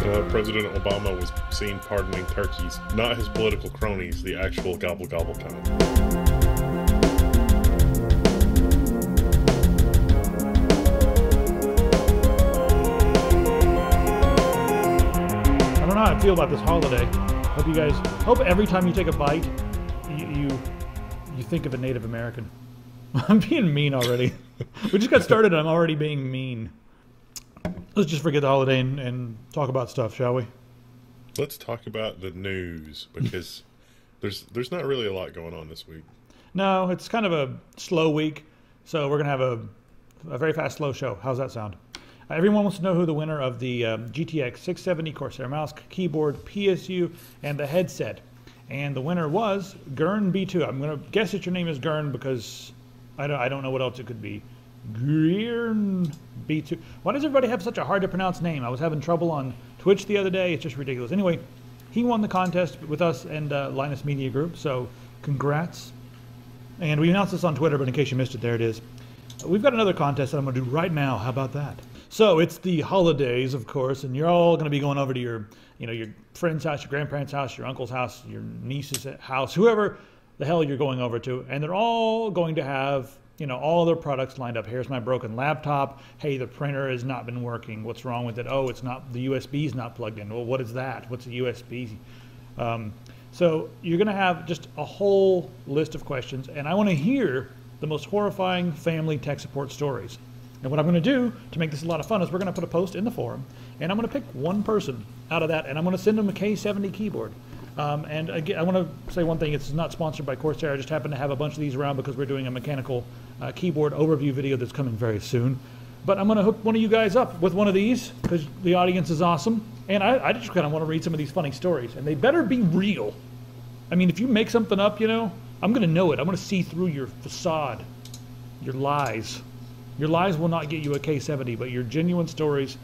Uh, President Obama was seen pardoning turkeys, not his political cronies, the actual gobble gobble kind. I don't know how I feel about this holiday. Hope you guys. Hope every time you take a bite, you you, you think of a Native American. I'm being mean already. we just got started. I'm already being mean. Let's just forget the holiday and, and talk about stuff, shall we? Let's talk about the news because there's there's not really a lot going on this week. No, it's kind of a slow week, so we're gonna have a a very fast, slow show. How's that sound? Uh, everyone wants to know who the winner of the um, GTX 670 Corsair mouse, keyboard, PSU, and the headset. And the winner was Gurn B2. I'm going to guess that your name is Gurn because I don't, I don't know what else it could be. Gurn B2. Why does everybody have such a hard to pronounce name? I was having trouble on Twitch the other day. It's just ridiculous. Anyway, he won the contest with us and uh, Linus Media Group. So congrats. And we announced this on Twitter, but in case you missed it, there it is. We've got another contest that I'm going to do right now. How about that? So it's the holidays, of course, and you're all going to be going over to your, you know, your friend's house, your grandparents' house, your uncle's house, your niece's house, whoever the hell you're going over to, and they're all going to have, you know, all their products lined up. Here's my broken laptop. Hey, the printer has not been working. What's wrong with it? Oh, it's not the USB's not plugged in. Well, what is that? What's a USB? Um, so you're going to have just a whole list of questions, and I want to hear the most horrifying family tech support stories. And what I'm going to do to make this a lot of fun is we're going to put a post in the forum, and I'm going to pick one person out of that, and I'm going to send them a K70 keyboard. Um, and again, I want to say one thing: it's not sponsored by Corsair. I just happen to have a bunch of these around because we're doing a mechanical uh, keyboard overview video that's coming very soon. But I'm going to hook one of you guys up with one of these because the audience is awesome, and I, I just kind of want to read some of these funny stories, and they better be real. I mean, if you make something up, you know, I'm going to know it. I'm going to see through your facade, your lies. Your lies will not get you a K70, but your genuine stories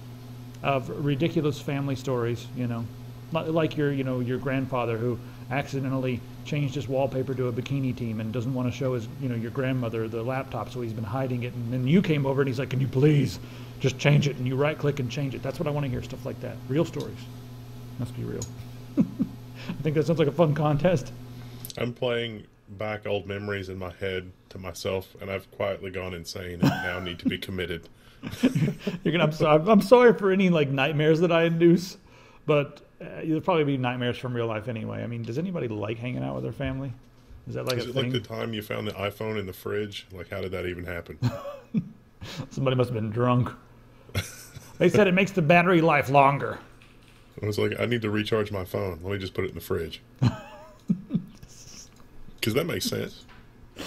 of ridiculous family stories, you know, like your, you know, your grandfather who accidentally changed his wallpaper to a bikini team and doesn't want to show his, you know, your grandmother the laptop, so he's been hiding it. And then you came over and he's like, "Can you please just change it?" And you right click and change it. That's what I want to hear. Stuff like that. Real stories. Must be real. I think that sounds like a fun contest. I'm playing back old memories in my head to myself, and I've quietly gone insane and now need to be committed. You're gonna. I'm, so, I'm sorry for any like nightmares that I induce, but uh, there'll probably be nightmares from real life anyway. I mean, does anybody like hanging out with their family? Is that like Is a it thing? like the time you found the iPhone in the fridge? Like, how did that even happen? Somebody must have been drunk. they said it makes the battery life longer. I was like, I need to recharge my phone. Let me just put it in the fridge. Because that makes sense.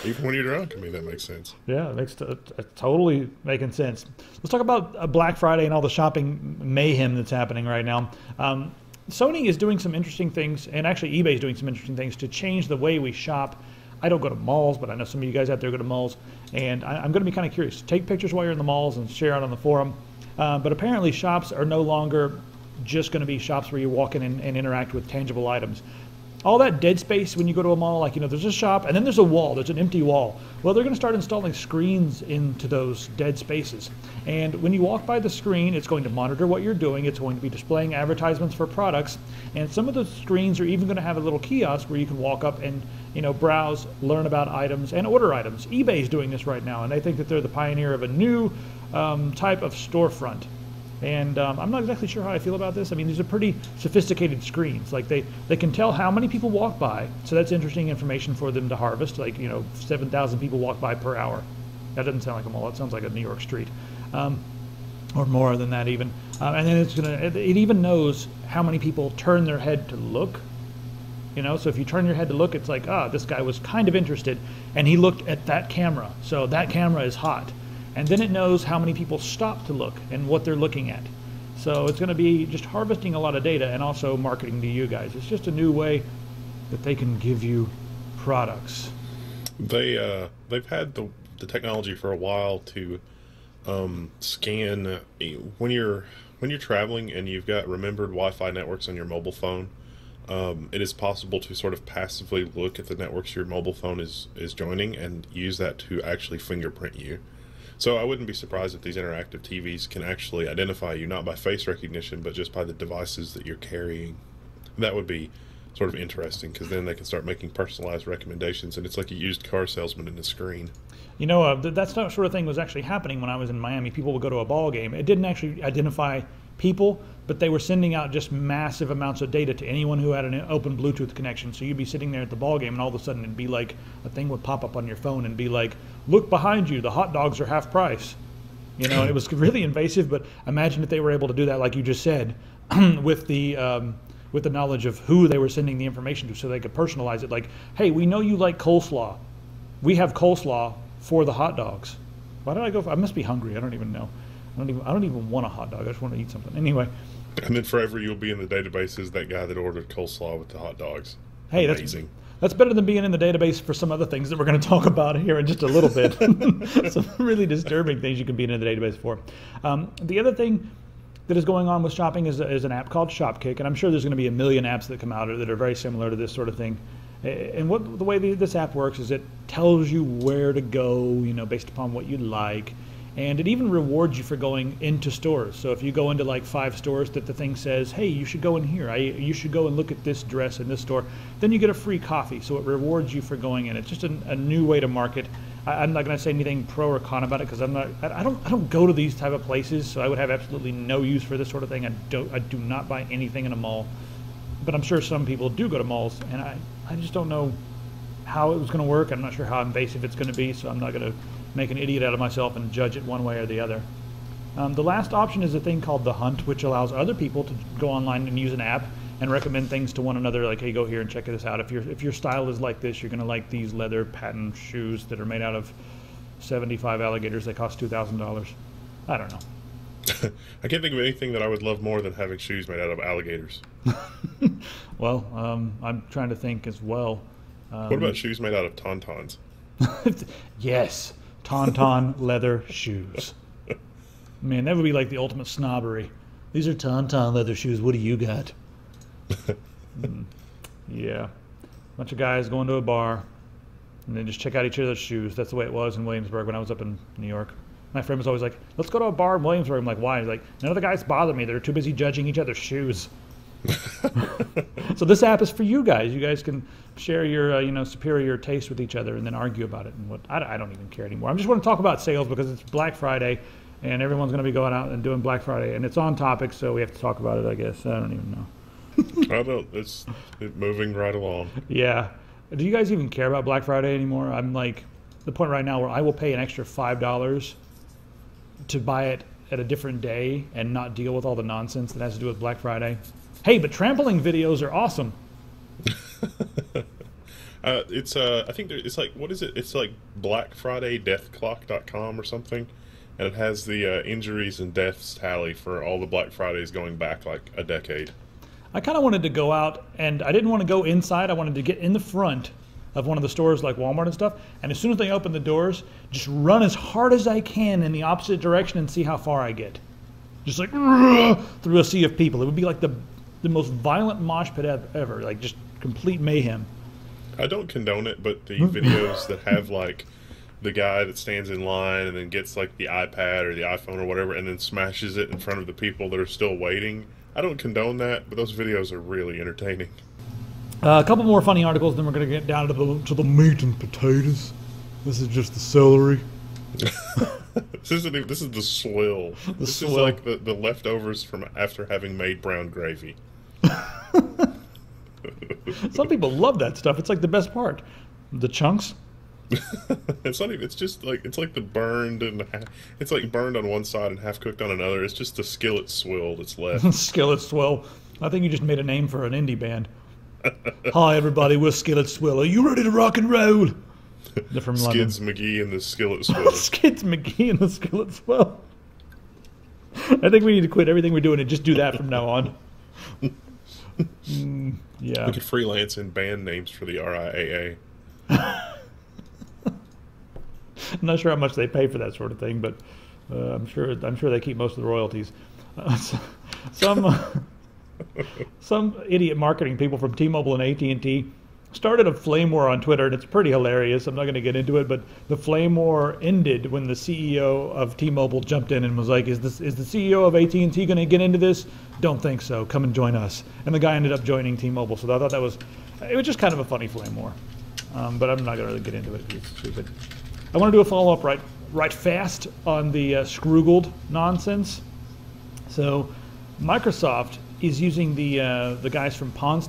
Even when you're drunk, I mean, that makes sense. Yeah, it makes t- t- totally making sense. Let's talk about uh, Black Friday and all the shopping mayhem that's happening right now. Um, Sony is doing some interesting things, and actually eBay is doing some interesting things to change the way we shop. I don't go to malls, but I know some of you guys out there go to malls, and I, I'm going to be kind of curious. Take pictures while you're in the malls and share it on the forum. Uh, but apparently, shops are no longer just going to be shops where you walk in and, and interact with tangible items all that dead space when you go to a mall, like, you know, there's a shop and then there's a wall, there's an empty wall. Well, they're going to start installing screens into those dead spaces. And when you walk by the screen, it's going to monitor what you're doing, it's going to be displaying advertisements for products. And some of the screens are even going to have a little kiosk where you can walk up and, you know, browse, learn about items, and order items. eBay is doing this right now, and they think that they're the pioneer of a new um, type of storefront. And um, I'm not exactly sure how I feel about this. I mean, these are pretty sophisticated screens. Like they, they can tell how many people walk by, so that's interesting information for them to harvest. Like you know, 7,000 people walk by per hour. That doesn't sound like a mall. That sounds like a New York street, um, or more than that even. Uh, and then it's gonna. It, it even knows how many people turn their head to look. You know, so if you turn your head to look, it's like, ah, this guy was kind of interested, and he looked at that camera. So that camera is hot and then it knows how many people stop to look and what they're looking at. So it's going to be just harvesting a lot of data and also marketing to you guys. It's just a new way that they can give you products. They uh, they've had the the technology for a while to um, scan uh, when you're when you're traveling and you've got remembered Wi-Fi networks on your mobile phone. Um, it is possible to sort of passively look at the networks your mobile phone is is joining and use that to actually fingerprint you. So I wouldn't be surprised if these interactive TVs can actually identify you not by face recognition, but just by the devices that you're carrying. That would be sort of interesting because then they can start making personalized recommendations, and it's like a used car salesman in a screen. You know, uh, that sort of thing was actually happening when I was in Miami. People would go to a ball game. It didn't actually identify people, but they were sending out just massive amounts of data to anyone who had an open Bluetooth connection. So you'd be sitting there at the ball game, and all of a sudden it'd be like a thing would pop up on your phone and be like, "Look behind you, the hot dogs are half price." You know, it was really invasive. But imagine if they were able to do that, like you just said, with the um, with the knowledge of who they were sending the information to, so they could personalize it. Like, "Hey, we know you like coleslaw. We have coleslaw for the hot dogs." Why did I go? For, I must be hungry. I don't even know. I don't even. I don't even want a hot dog. I just want to eat something. Anyway. And then forever you'll be in the database as that guy that ordered coleslaw with the hot dogs. Hey, Amazing. that's that's better than being in the database for some other things that we're going to talk about here in just a little bit. some really disturbing things you can be in the database for. Um, the other thing that is going on with shopping is, is an app called Shopkick, and I'm sure there's going to be a million apps that come out that are very similar to this sort of thing. And what the way this app works is it tells you where to go, you know, based upon what you like and it even rewards you for going into stores. So if you go into like five stores that the thing says, "Hey, you should go in here. I, you should go and look at this dress in this store," then you get a free coffee. So it rewards you for going in. It's just a, a new way to market. I, am not going to say anything pro or con about it because I'm not. I, I, don't. I don't go to these type of places, so I would have absolutely no use for this sort of thing. I don't. I do not buy anything in a mall, but I'm sure some people do go to malls, and I. I just don't know how it was going to work. I'm not sure how invasive it's going to be, so I'm not going to make an idiot out of myself and judge it one way or the other. Um, the last option is a thing called the Hunt, which allows other people to go online and use an app and recommend things to one another, like, "Hey, go here and check this out. If your if your style is like this, you're going to like these leather patent shoes that are made out of 75 alligators. They cost two thousand dollars. I don't know. I can't think of anything that I would love more than having shoes made out of alligators. well, um, I'm trying to think as well. Um, what about shoes made out of tauntauns? yes, tauntaun leather shoes. Man, that would be like the ultimate snobbery. These are tauntaun leather shoes. What do you got? mm, yeah, bunch of guys going to a bar and then just check out each other's shoes. That's the way it was in Williamsburg when I was up in New York. My friend was always like, "Let's go to a bar in Williamsburg." I'm like, "Why?" He's like, "None of the guys bother me. They're too busy judging each other's shoes." so this app is for you guys. You guys can share your uh, you know superior taste with each other and then argue about it. And what I, I don't even care anymore. I just want to talk about sales because it's Black Friday, and everyone's going to be going out and doing Black Friday, and it's on topic, so we have to talk about it. I guess I don't even know. I don't. It's moving right along. Yeah. Do you guys even care about Black Friday anymore? I'm like the point right now where I will pay an extra five dollars to buy it at a different day and not deal with all the nonsense that has to do with Black Friday. Hey, but trampling videos are awesome. uh, it's uh, I think it's like what is it? It's like Black Friday Deathclock.com or something, and it has the uh, injuries and deaths tally for all the Black Fridays going back like a decade. I kind of wanted to go out, and I didn't want to go inside. I wanted to get in the front of one of the stores like Walmart and stuff. And as soon as they open the doors, just run as hard as I can in the opposite direction and see how far I get. Just like through a sea of people. It would be like the the most violent mosh pit ever, like just complete mayhem. I don't condone it, but the videos that have like the guy that stands in line and then gets like the iPad or the iPhone or whatever and then smashes it in front of the people that are still waiting. I don't condone that, but those videos are really entertaining. Uh, a couple more funny articles, then we're going to get down to the to the meat and potatoes. This is just the celery. this isn't even, this is the swill. The this swill. is like the, the leftovers from after having made brown gravy. Some people love that stuff. It's like the best part. The chunks. it's not even. It's just like it's like the burned and it's like burned on one side and half cooked on another. It's just the skillet swill that's left. skillet swill. I think you just made a name for an indie band. Hi everybody, we're Skillet Swill. Are you ready to rock and roll? They're from Skids London. McGee and the Skillet Swill. Skids McGee and the Skillet Swill. I think we need to quit everything we're doing and just do that from now on. Mm, yeah. We could freelance in band names for the RIAA. I'm not sure how much they pay for that sort of thing, but uh, I'm sure I'm sure they keep most of the royalties. Uh, some uh, some idiot marketing people from T-Mobile and AT&T started a flame war on Twitter, and it's pretty hilarious. I'm not going to get into it, but the flame war ended when the CEO of T-Mobile jumped in and was like, "Is this is the CEO of AT&T going to get into this? Don't think so. Come and join us." And the guy ended up joining T-Mobile. So I thought that was it was just kind of a funny flame war. Um, but I'm not going to really get into it it's stupid. I want to do a follow up right right fast on the uh, Scroogled nonsense. So Microsoft is using the uh, the guys from Pawn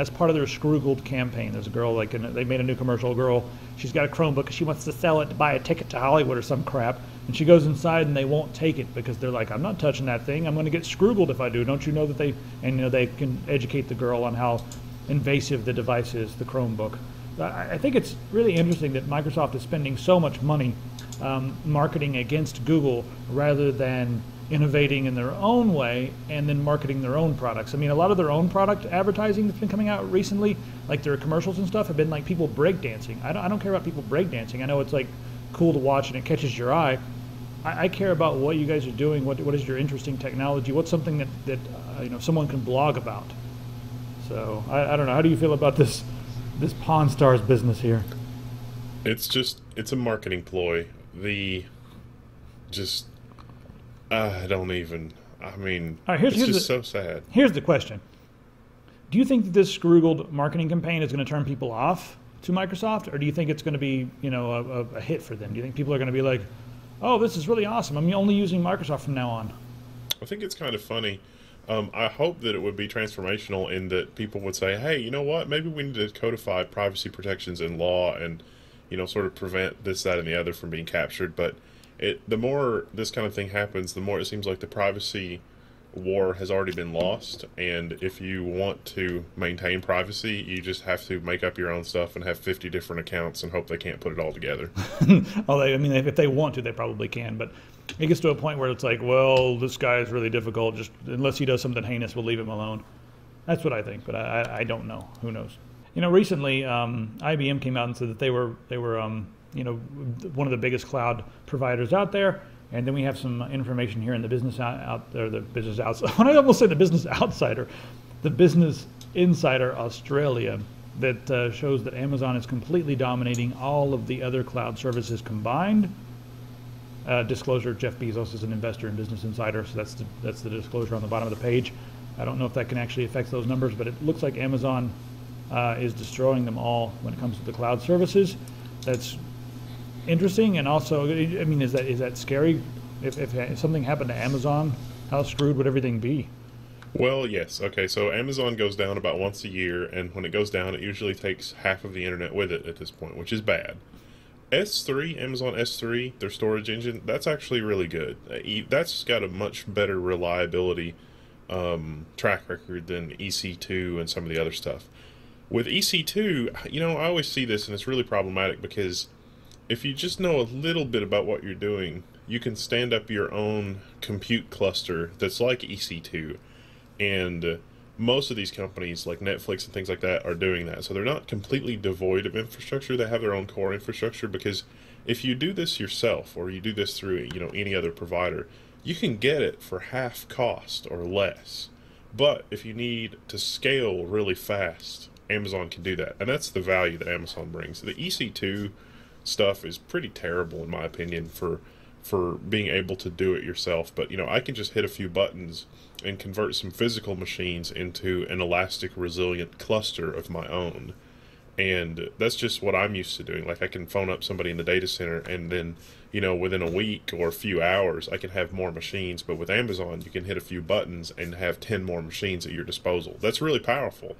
As part of their Scroogled campaign. There's a girl like in, they made a new commercial. girl, she's got a Chromebook. She wants to sell it to buy a ticket to Hollywood or some crap. And she goes inside and they won't take it because they're like, I'm not touching that thing. I'm going to get Scroogled if I do. Don't you know that they? And you know they can educate the girl on how invasive the device is, the Chromebook. I think it's really interesting that Microsoft is spending so much money um, marketing against Google rather than innovating in their own way and then marketing their own products. I mean, a lot of their own product advertising that's been coming out recently, like their commercials and stuff, have been like people breakdancing. I don't, I don't care about people breakdancing. I know it's like cool to watch and it catches your eye. I, I care about what you guys are doing. What, what is your interesting technology? What's something that, that uh, you know someone can blog about? So I, I don't know. How do you feel about this this Pawn Stars business here? It's just it's a marketing ploy. The just I don't even. I mean, All right, here's, it's here's just the, so sad. Here's the question: Do you think that this Scroogled marketing campaign is going to turn people off to Microsoft, or do you think it's going to be, you know, a, a hit for them? Do you think people are going to be like, "Oh, this is really awesome. I'm only using Microsoft from now on"? I think it's kind of funny. Um, I hope that it would be transformational in that people would say, "Hey, you know what? Maybe we need to codify privacy protections in law and, you know, sort of prevent this, that, and the other from being captured." But it the more this kind of thing happens, the more it seems like the privacy war has already been lost. And if you want to maintain privacy, you just have to make up your own stuff and have 50 different accounts and hope they can't put it all together. Although, I mean, if they want to, they probably can. But it gets to a point where it's like, well, this guy is really difficult. Just unless he does something heinous, we'll leave him alone. That's what I think, but I, I don't know. Who knows? You know, recently um, IBM came out and said that they were they were um, you know, one of the biggest cloud providers out there. And then we have some information here in the business out, out there, the business outside. When I almost say the business outsider, the business insider Australia that uh, shows that Amazon is completely dominating all of the other cloud services combined. Uh, disclosure: Jeff Bezos is an investor in Business Insider, so that's the, that's the disclosure on the bottom of the page. I don't know if that can actually affect those numbers, but it looks like Amazon uh, is destroying them all when it comes to the cloud services. That's interesting, and also, I mean, is that is that scary? If, if, if something happened to Amazon, how screwed would everything be? Well, yes. Okay, so Amazon goes down about once a year, and when it goes down, it usually takes half of the internet with it at this point, which is bad. S3, Amazon S3, their storage engine, that's actually really good. Uh, that's got a much better reliability um, track record than EC2 and some of the other stuff. With EC2, you know, I always see this, and it's really problematic because if you just know a little bit about what you're doing, you can stand up your own compute cluster that's like EC2. And most of these companies, like Netflix and things like that, are doing that. So they're not completely devoid of infrastructure. They have their own core infrastructure because if you do this yourself or you do this through, you know, any other provider, you can get it for half cost or less. But if you need to scale really fast, Amazon can do that. And that's the value that Amazon brings. The EC2 stuff is pretty terrible in my opinion for for being able to do it yourself. But you know, I can just hit a few buttons and convert some physical machines into an elastic resilient cluster of my own. And that's just what I'm used to doing. Like I can phone up somebody in the data center and then, you know, within a week or a few hours I can have more machines. But with Amazon you can hit a few buttons and have ten more machines at your disposal. That's really powerful.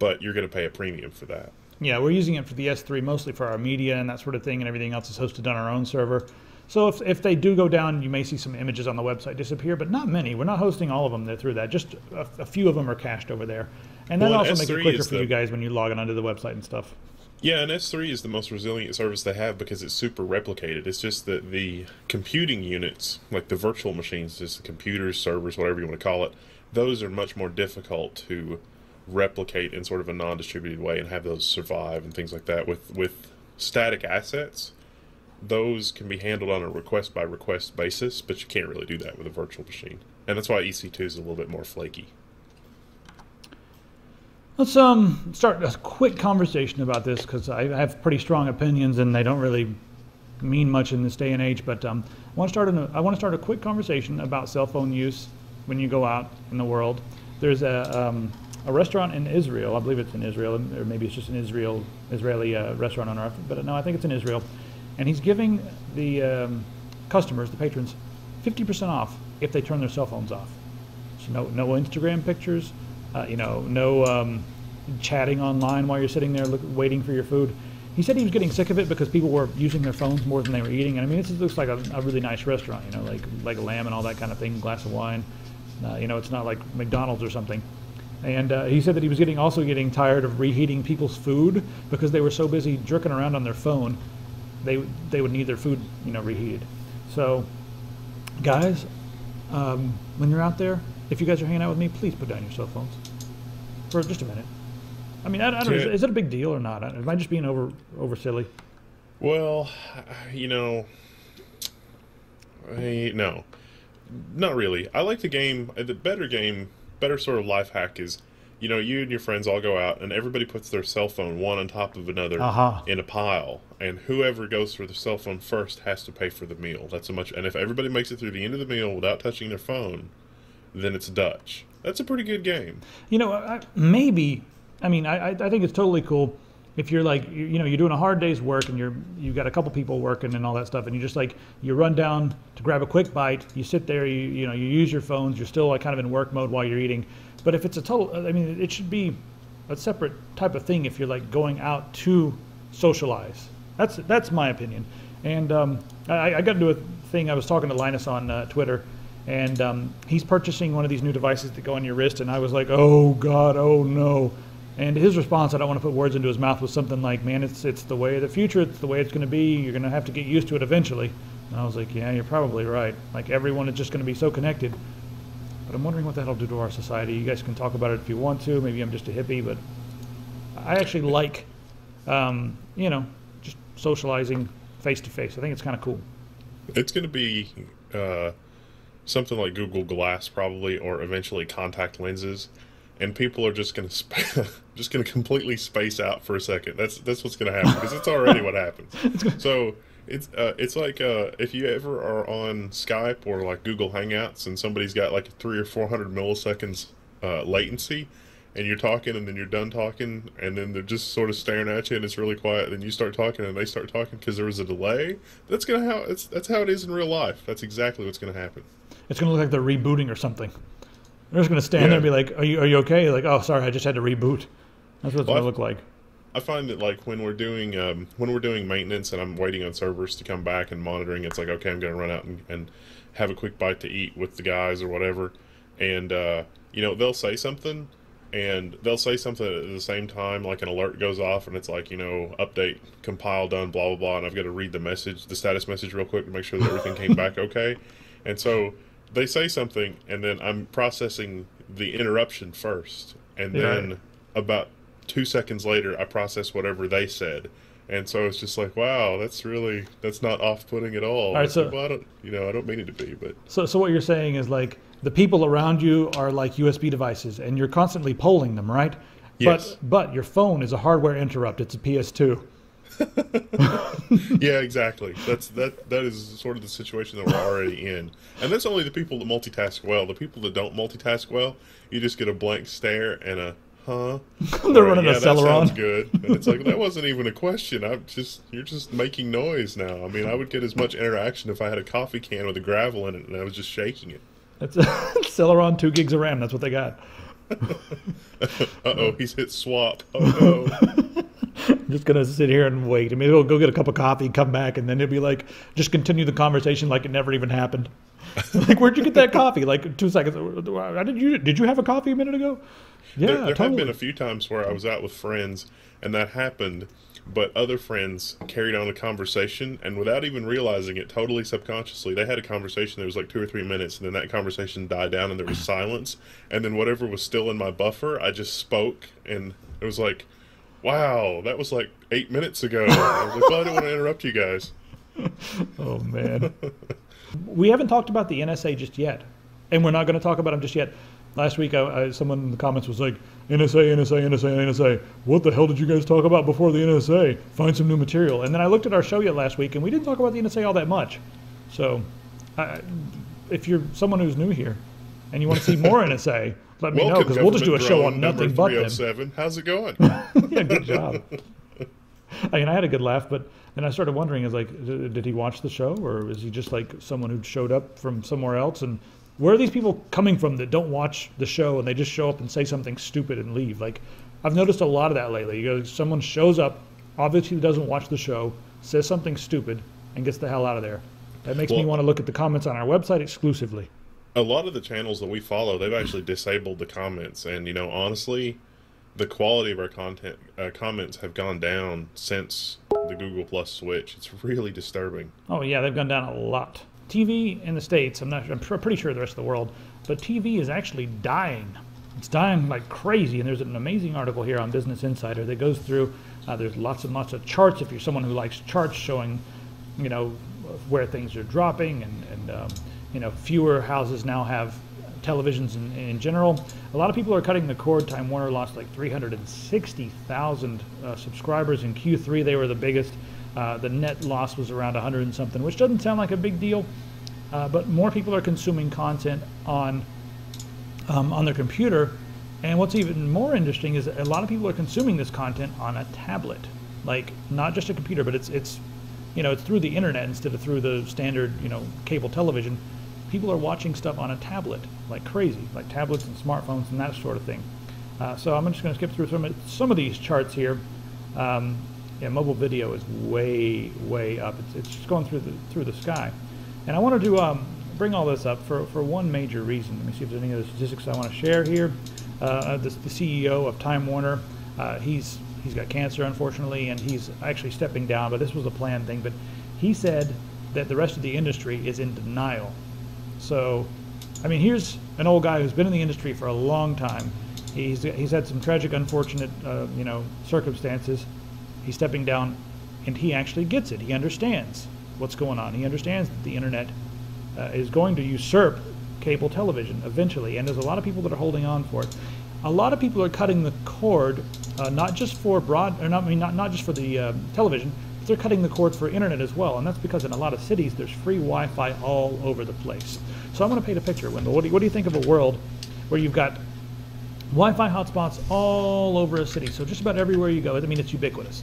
But you're gonna pay a premium for that. Yeah, we're using it for the S3 mostly for our media and that sort of thing, and everything else is hosted on our own server. So if, if they do go down, you may see some images on the website disappear, but not many. We're not hosting all of them there through that. Just a, a few of them are cached over there, and that well, also makes it quicker for the, you guys when you log on onto the website and stuff. Yeah, and S3 is the most resilient service they have because it's super replicated. It's just that the computing units, like the virtual machines, just the computers, servers, whatever you want to call it, those are much more difficult to replicate in sort of a non-distributed way and have those survive and things like that with with static assets those can be handled on a request by request basis but you can't really do that with a virtual machine and that's why ec2 is a little bit more flaky Let's um start a quick conversation about this because I have pretty strong opinions and they don't really mean much in this day and age. But um, I want to start a, I want to start a quick conversation about cell phone use when you go out in the world. There's a um, a restaurant in Israel. I believe it's in Israel, or maybe it's just an Israel Israeli uh, restaurant owner. But no, I think it's in Israel, and he's giving the um, customers, the patrons, 50% off if they turn their cell phones off. So no no Instagram pictures, uh, you know, no um, chatting online while you're sitting there look, waiting for your food. He said he was getting sick of it because people were using their phones more than they were eating. And I mean, this looks like a, a really nice restaurant, you know, like like lamb and all that kind of thing, glass of wine. Uh, you know, it's not like McDonald's or something. And uh, he said that he was getting also getting tired of reheating people's food because they were so busy jerking around on their phone, they they would need their food, you know, reheated. So, guys, um, when you're out there, if you guys are hanging out with me, please put down your cell phones for just a minute. I mean, I, I don't know. Is, is it a big deal or not? Am I just being over over silly? Well, you know, I, no, not really. I like the game. The better game, better sort of life hack is, you know, you and your friends all go out and everybody puts their cell phone one on top of another Uh-huh. in a pile, and whoever goes for the cell phone first has to pay for the meal. That's a much. And if everybody makes it through the end of the meal without touching their phone, then it's Dutch. That's a pretty good game. You know, I, maybe. I mean, I, I I think it's totally cool if you're like, you, know, you're doing a hard day's work and you're you've got a couple people working and all that stuff, and you just like you run down to grab a quick bite. You sit there, you you know, you use your phones. You're still like kind of in work mode while you're eating. But if it's a total, I mean, it should be a separate type of thing if you're like going out to socialize. That's that's my opinion. And um, I, I got into a thing. I was talking to Linus on uh, Twitter, and um, he's purchasing one of these new devices that go on your wrist. And I was like, oh God, oh no. And his response, I don't want to put words into his mouth, was something like, "Man, it's it's the way of the future. It's the way it's going to be. You're going to have to get used to it eventually." And I was like, "Yeah, you're probably right. Like everyone is just going to be so connected." But I'm wondering what that'll do to our society. You guys can talk about it if you want to. Maybe I'm just a hippie, but I actually like, um, you know, just socializing face to face. I think it's kind of cool. It's going to be uh, something like Google Glass, probably, or eventually contact lenses, and people are just going to sp- just going to completely space out for a second. That's that's what's going to happen because it's already what happens. So it's uh, it's like uh, if you ever are on Skype or like Google Hangouts and somebody's got like three or four hundred milliseconds uh, latency. And you're talking, and then you're done talking, and then they're just sort of staring at you, and it's really quiet. Then you start talking, and they start talking because there was a delay. That's gonna how it's that's how it is in real life. That's exactly what's gonna happen. It's going to look like they're rebooting or something. They're just going to stand there and be like, "Are you are you okay?" Like, "Oh, sorry, I just had to reboot." That's what it's Well, to look like. I find that like when we're doing um, when we're doing maintenance and I'm waiting on servers to come back and monitoring, it's like okay, I'm gonna run out and, and have a quick bite to eat with the guys or whatever, and uh, you know they'll say something, and they'll say something at the same time, like an alert goes off and it's like you know update compile done blah blah blah, and I've got to read the message, the status message real quick to make sure that everything came back okay, and so they say something and then I'm processing the interruption first, and Yeah. then about two seconds later I process whatever they said. And so it's just like, wow, that's really that's not off-putting at all. right, so- well, I don't, you know, I don't mean it to be, but So, so what you're saying is like the people around you are like USB devices, and you're constantly polling them, right? Yes. But but your phone is a hardware interrupt. It's a PS2. yeah, exactly. That's that that is sort of the situation that we're already in. And that's only the people that multitask well. The people that don't multitask well, you just get a blank stare and a huh. They're running yeah, a that sounds good. And it's like that wasn't even a question. I'm just you're just making noise now. I mean, I would get as much interaction if I had a coffee can with a gravel in it and I was just shaking it. That's a Celeron, two gigs of RAM. That's what they got. Uh oh, he's hit swap. Oh no. I'm just gonna sit here and wait. I mean, we'll go get a cup of coffee, come back, and then it'll be like, just continue the conversation like it never even happened. like, where'd you get that coffee? Like two seconds. Did you did you have a coffee a minute ago? Yeah, there there have been a few times where I was out with friends and that happened, but other friends carried on a conversation and without even realizing it, totally subconsciously, they had a conversation that was like two or three minutes and then that conversation died down and there was silence. And then whatever was still in my buffer, I just spoke and it was like, wow, that was like eight minutes ago. I was like, well, I didn't want to interrupt you guys. Oh man. we haven't talked about the NSA just yet, and we're not going to talk about them just yet. Last week, I, I, someone in the comments was like, NSA, NSA, NSA, NSA. What the hell did you guys talk about before the NSA? Find some new material. And then I looked at our show yet last week, and we didn't talk about the NSA all that much. So, uh, if you're someone who's new here and you want to see more NSA, let me know because we'll just do a show on nothing but them. Oh How's it going? yeah, good job. I mean, I had a good laugh, but then I started wondering: is like, did he watch the show, or is he just like someone who showed up from somewhere else? And where are these people coming from that don't watch the show and they just show up and say something stupid and leave? Like, I've noticed a lot of that lately. You know, someone shows up, obviously doesn't watch the show, says something stupid, and gets the hell out of there. That makes well, me want to look at the comments on our website exclusively. A lot of the channels that we follow, they've actually disabled the comments, and you know, honestly, the quality of our content uh, comments have gone down since the Google Plus switch. It's really disturbing. Oh yeah, they've gone down a lot. TV in the states, I'm not, I'm pretty sure the rest of the world, but TV is actually dying. It's dying like crazy, and there's an amazing article here on Business Insider that goes through. Uh, there's lots and lots of charts. If you're someone who likes charts showing, you know, where things are dropping, and, and um, you know, fewer houses now have televisions in, in general. A lot of people are cutting the cord. Time Warner lost like 360,000 uh, subscribers in Q3. They were the biggest. Uh, the net loss was around 100 and something, which doesn't sound like a big deal. Uh, but more people are consuming content on um, on their computer. And what's even more interesting is a lot of people are consuming this content on a tablet, like not just a computer, but it's it's you know it's through the internet instead of through the standard you know cable television people are watching stuff on a tablet like crazy, like tablets and smartphones and that sort of thing. Uh, so I'm just going to skip through some of, some of these charts here. Um, yeah, mobile video is way, way up. It's, it's just going through the through the sky. And I wanted to um, bring all this up for, for one major reason. Let me see if there's any other statistics I want to share here. Uh, uh the, the, CEO of Time Warner, uh, he's he's got cancer unfortunately, and he's actually stepping down. But this was a planned thing. But he said that the rest of the industry is in denial so, I mean, here's an old guy who's been in the industry for a long time. He's, he's had some tragic, unfortunate, uh, you know, circumstances. He's stepping down, and he actually gets it. He understands what's going on. He understands that the internet uh, is going to usurp cable television eventually, and there's a lot of people that are holding on for it. A lot of people are cutting the cord, uh, not just for broad, or not, I mean, not, not just for the uh, television, they're cutting the cord for internet as well, and that's because in a lot of cities there's free Wi-Fi all over the place. So I'm going to paint a picture, Wendell. What do, you, what do you think of a world where you've got Wi-Fi hotspots all over a city? So just about everywhere you go, I mean it's ubiquitous.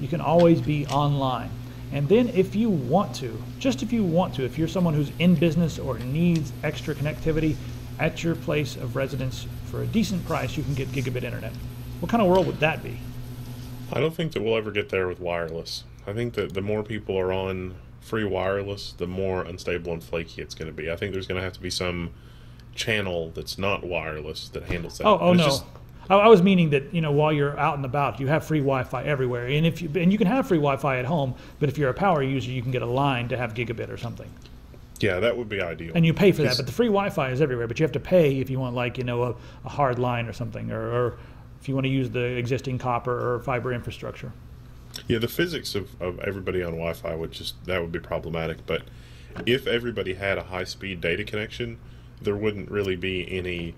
You can always be online. And then if you want to, just if you want to, if you're someone who's in business or needs extra connectivity at your place of residence for a decent price, you can get gigabit internet. What kind of world would that be? I don't think that we'll ever get there with wireless. I think that the more people are on free wireless, the more unstable and flaky it's going to be. I think there's going to have to be some channel that's not wireless that handles that. Oh, oh no. Just... I, was meaning that you know while you're out and about, you have free Wi-Fi everywhere, and if you and you can have free Wi-Fi at home, but if you're a power user, you can get a line to have gigabit or something. Yeah, that would be ideal. And you pay for that, but the free Wi-Fi is everywhere. But you have to pay if you want like you know a, a hard line or something, or, or if you want to use the existing copper or fiber infrastructure. Yeah, the physics of, of everybody on Wi-Fi would just that would be problematic. But if everybody had a high-speed data connection, there wouldn't really be any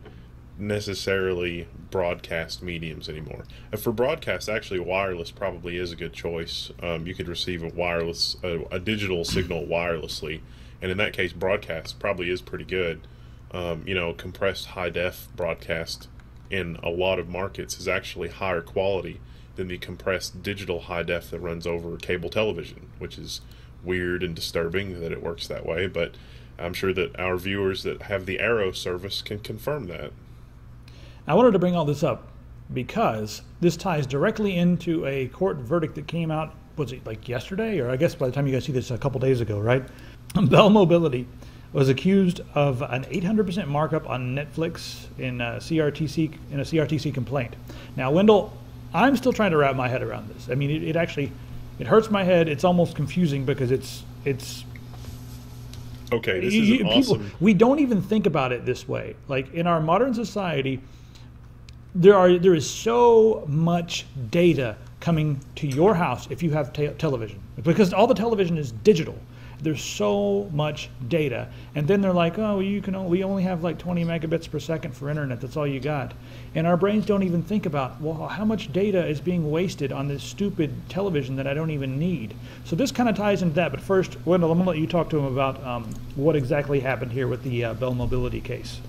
necessarily broadcast mediums anymore. And for broadcast, actually, wireless probably is a good choice. Um, you could receive a wireless, a, a, digital signal wirelessly, and in that case, broadcast probably is pretty good. Um, you know, compressed high def broadcast in a lot of markets is actually higher quality than the compressed digital high def that runs over cable television, which is weird and disturbing that it works that way. But I'm sure that our viewers that have the Aereo service can confirm that. I wanted to bring all this up because this ties directly into a court verdict that came out, was it like yesterday? Or I guess by the time you guys see this, a couple days ago, right? Bell Mobility was accused of an 800% markup on Netflix in a CRTC in a CRTC complaint. Now, Wendell, I'm still trying to wrap my head around this. I mean, it, it actually it hurts my head. It's almost confusing because it's it's okay. This is awesome. People, we don't even think about it this way. Like in our modern society, there are there is so much data coming to your house if you have te- television because all the television is digital there's so much data, and then they're like, oh, you can only, we only have like 20 megabits per second for internet. That's all you got, and our brains don't even think about well, how much data is being wasted on this stupid television that I don't even need. So this kind of ties into that. But first, Wendell, I'm gonna let you talk to him about um, what exactly happened here with the uh, Bell Mobility case.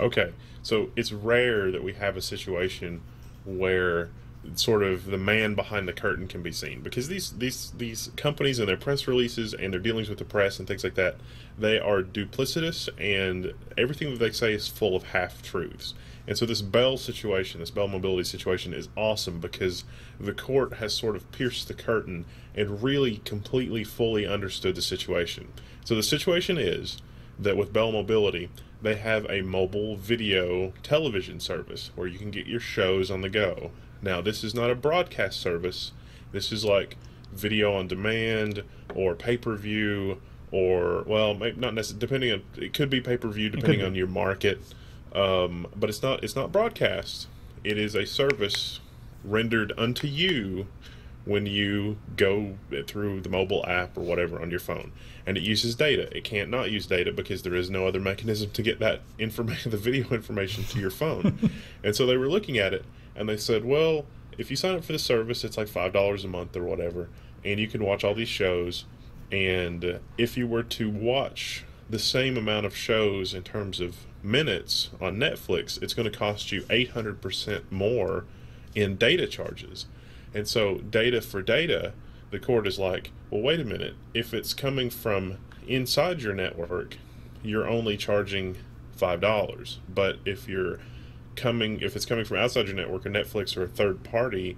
Okay, so it's rare that we have a situation where sort of the man behind the curtain can be seen. Because these these these companies and their press releases and their dealings with the press and things like that they are duplicitous and everything that they say is full of half truths and so this bell situation this bell mobility situation is awesome because the court has sort of pierced the curtain and really completely fully understood the situation. So the situation is that with bell mobility they have a mobile video television service where you can get your shows on the go now, this is not a broadcast service. This is like video on demand or pay per view or well, maybe not necessarily. Depending on it could be pay per view depending on your market, um, but it's not it's not broadcast. It is a service rendered unto you when you go through the mobile app or whatever on your phone and it uses data it can't not use data because there is no other mechanism to get that information the video information to your phone and so they were looking at it and they said, well, if you sign up for the service, it's like five dollars a month or whatever, and you can watch all these shows. And if you were to watch the same amount of shows in terms of minutes on Netflix, it's going to cost you 800% more in data charges. And so, data for data, the court is like, well, wait a minute. If it's coming from inside your network, you're only charging $5. But if you're coming if it's coming from outside your network, a Netflix or a third party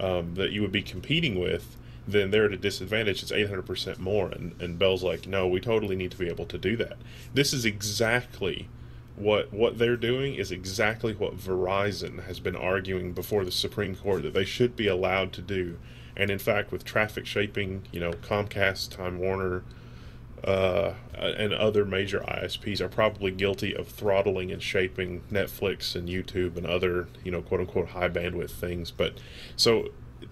um, that you would be competing with, then they're at a disadvantage. It's 800% more. And, and Bell's like, no, we totally need to be able to do that. This is exactly what what they're doing is exactly what Verizon has been arguing before the Supreme Court that they should be allowed to do. And in fact, with traffic shaping, you know, Comcast, Time Warner, uh, and other major ISPs are probably guilty of throttling and shaping Netflix and YouTube and other, you know, quote unquote high bandwidth things. But so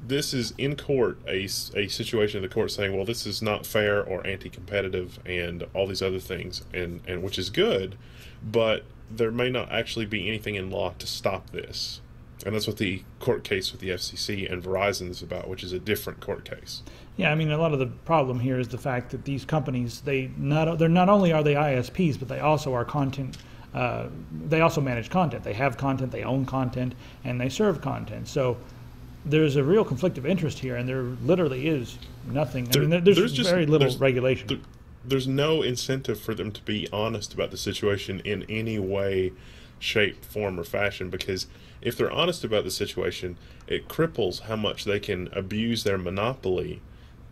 this is in court a, a situation in the court saying, well, this is not fair or anti competitive and all these other things, and, and which is good, but there may not actually be anything in law to stop this. And that's what the court case with the FCC and Verizon is about, which is a different court case. Yeah, I mean, a lot of the problem here is the fact that these companies they not they're not only are they ISPs, but they also are content. Uh, they also manage content. They have content, they own content, and they serve content. So there's a real conflict of interest here, and there literally is nothing. There, I mean, there's, there's just, very little there's, regulation. There, there's no incentive for them to be honest about the situation in any way, shape, form, or fashion because if they're honest about the situation, it cripples how much they can abuse their monopoly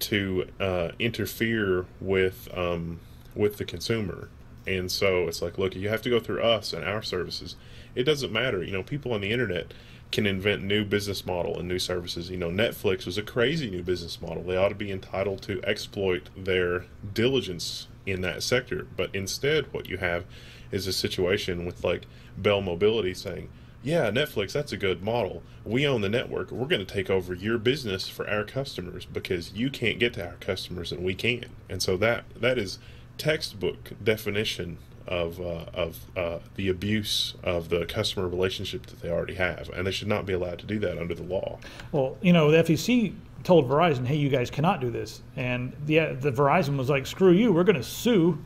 to uh, interfere with um, with the consumer. And so it's like, look, you have to go through us and our services. It doesn't matter, you know. People on the internet can invent new business model and new services. You know, Netflix was a crazy new business model. They ought to be entitled to exploit their diligence in that sector. But instead, what you have is a situation with like Bell Mobility saying, yeah, Netflix, that's a good model. We own the network. We're going to take over your business for our customers because you can't get to our customers and we can. And so that that is textbook definition of uh, of uh, the abuse of the customer relationship that they already have, and they should not be allowed to do that under the law. Well, you know, the FCC told Verizon, "Hey, you guys cannot do this," and the the Verizon was like, "Screw you, we're going to sue."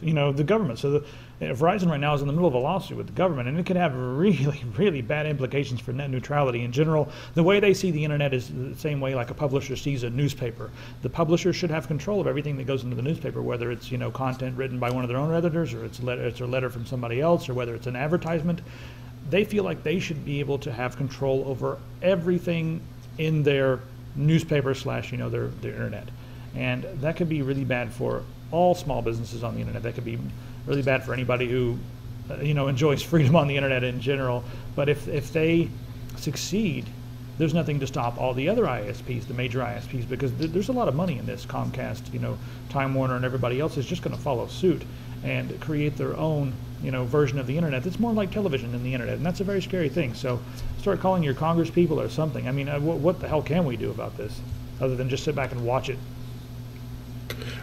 You know the government. So the, Verizon right now is in the middle of a lawsuit with the government, and it could have really, really bad implications for net neutrality in general. The way they see the internet is the same way like a publisher sees a newspaper. The publisher should have control of everything that goes into the newspaper, whether it's you know content written by one of their own editors, or it's a letter, it's a letter from somebody else, or whether it's an advertisement. They feel like they should be able to have control over everything in their newspaper slash you know their their internet, and that could be really bad for all small businesses on the internet. That could be really bad for anybody who, uh, you know, enjoys freedom on the internet in general. But if if they succeed, there's nothing to stop all the other ISPs, the major ISPs, because th- there's a lot of money in this. Comcast, you know, Time Warner, and everybody else is just going to follow suit and create their own, you know, version of the internet that's more like television than the internet, and that's a very scary thing. So, start calling your Congress people or something. I mean, uh, w- what the hell can we do about this, other than just sit back and watch it?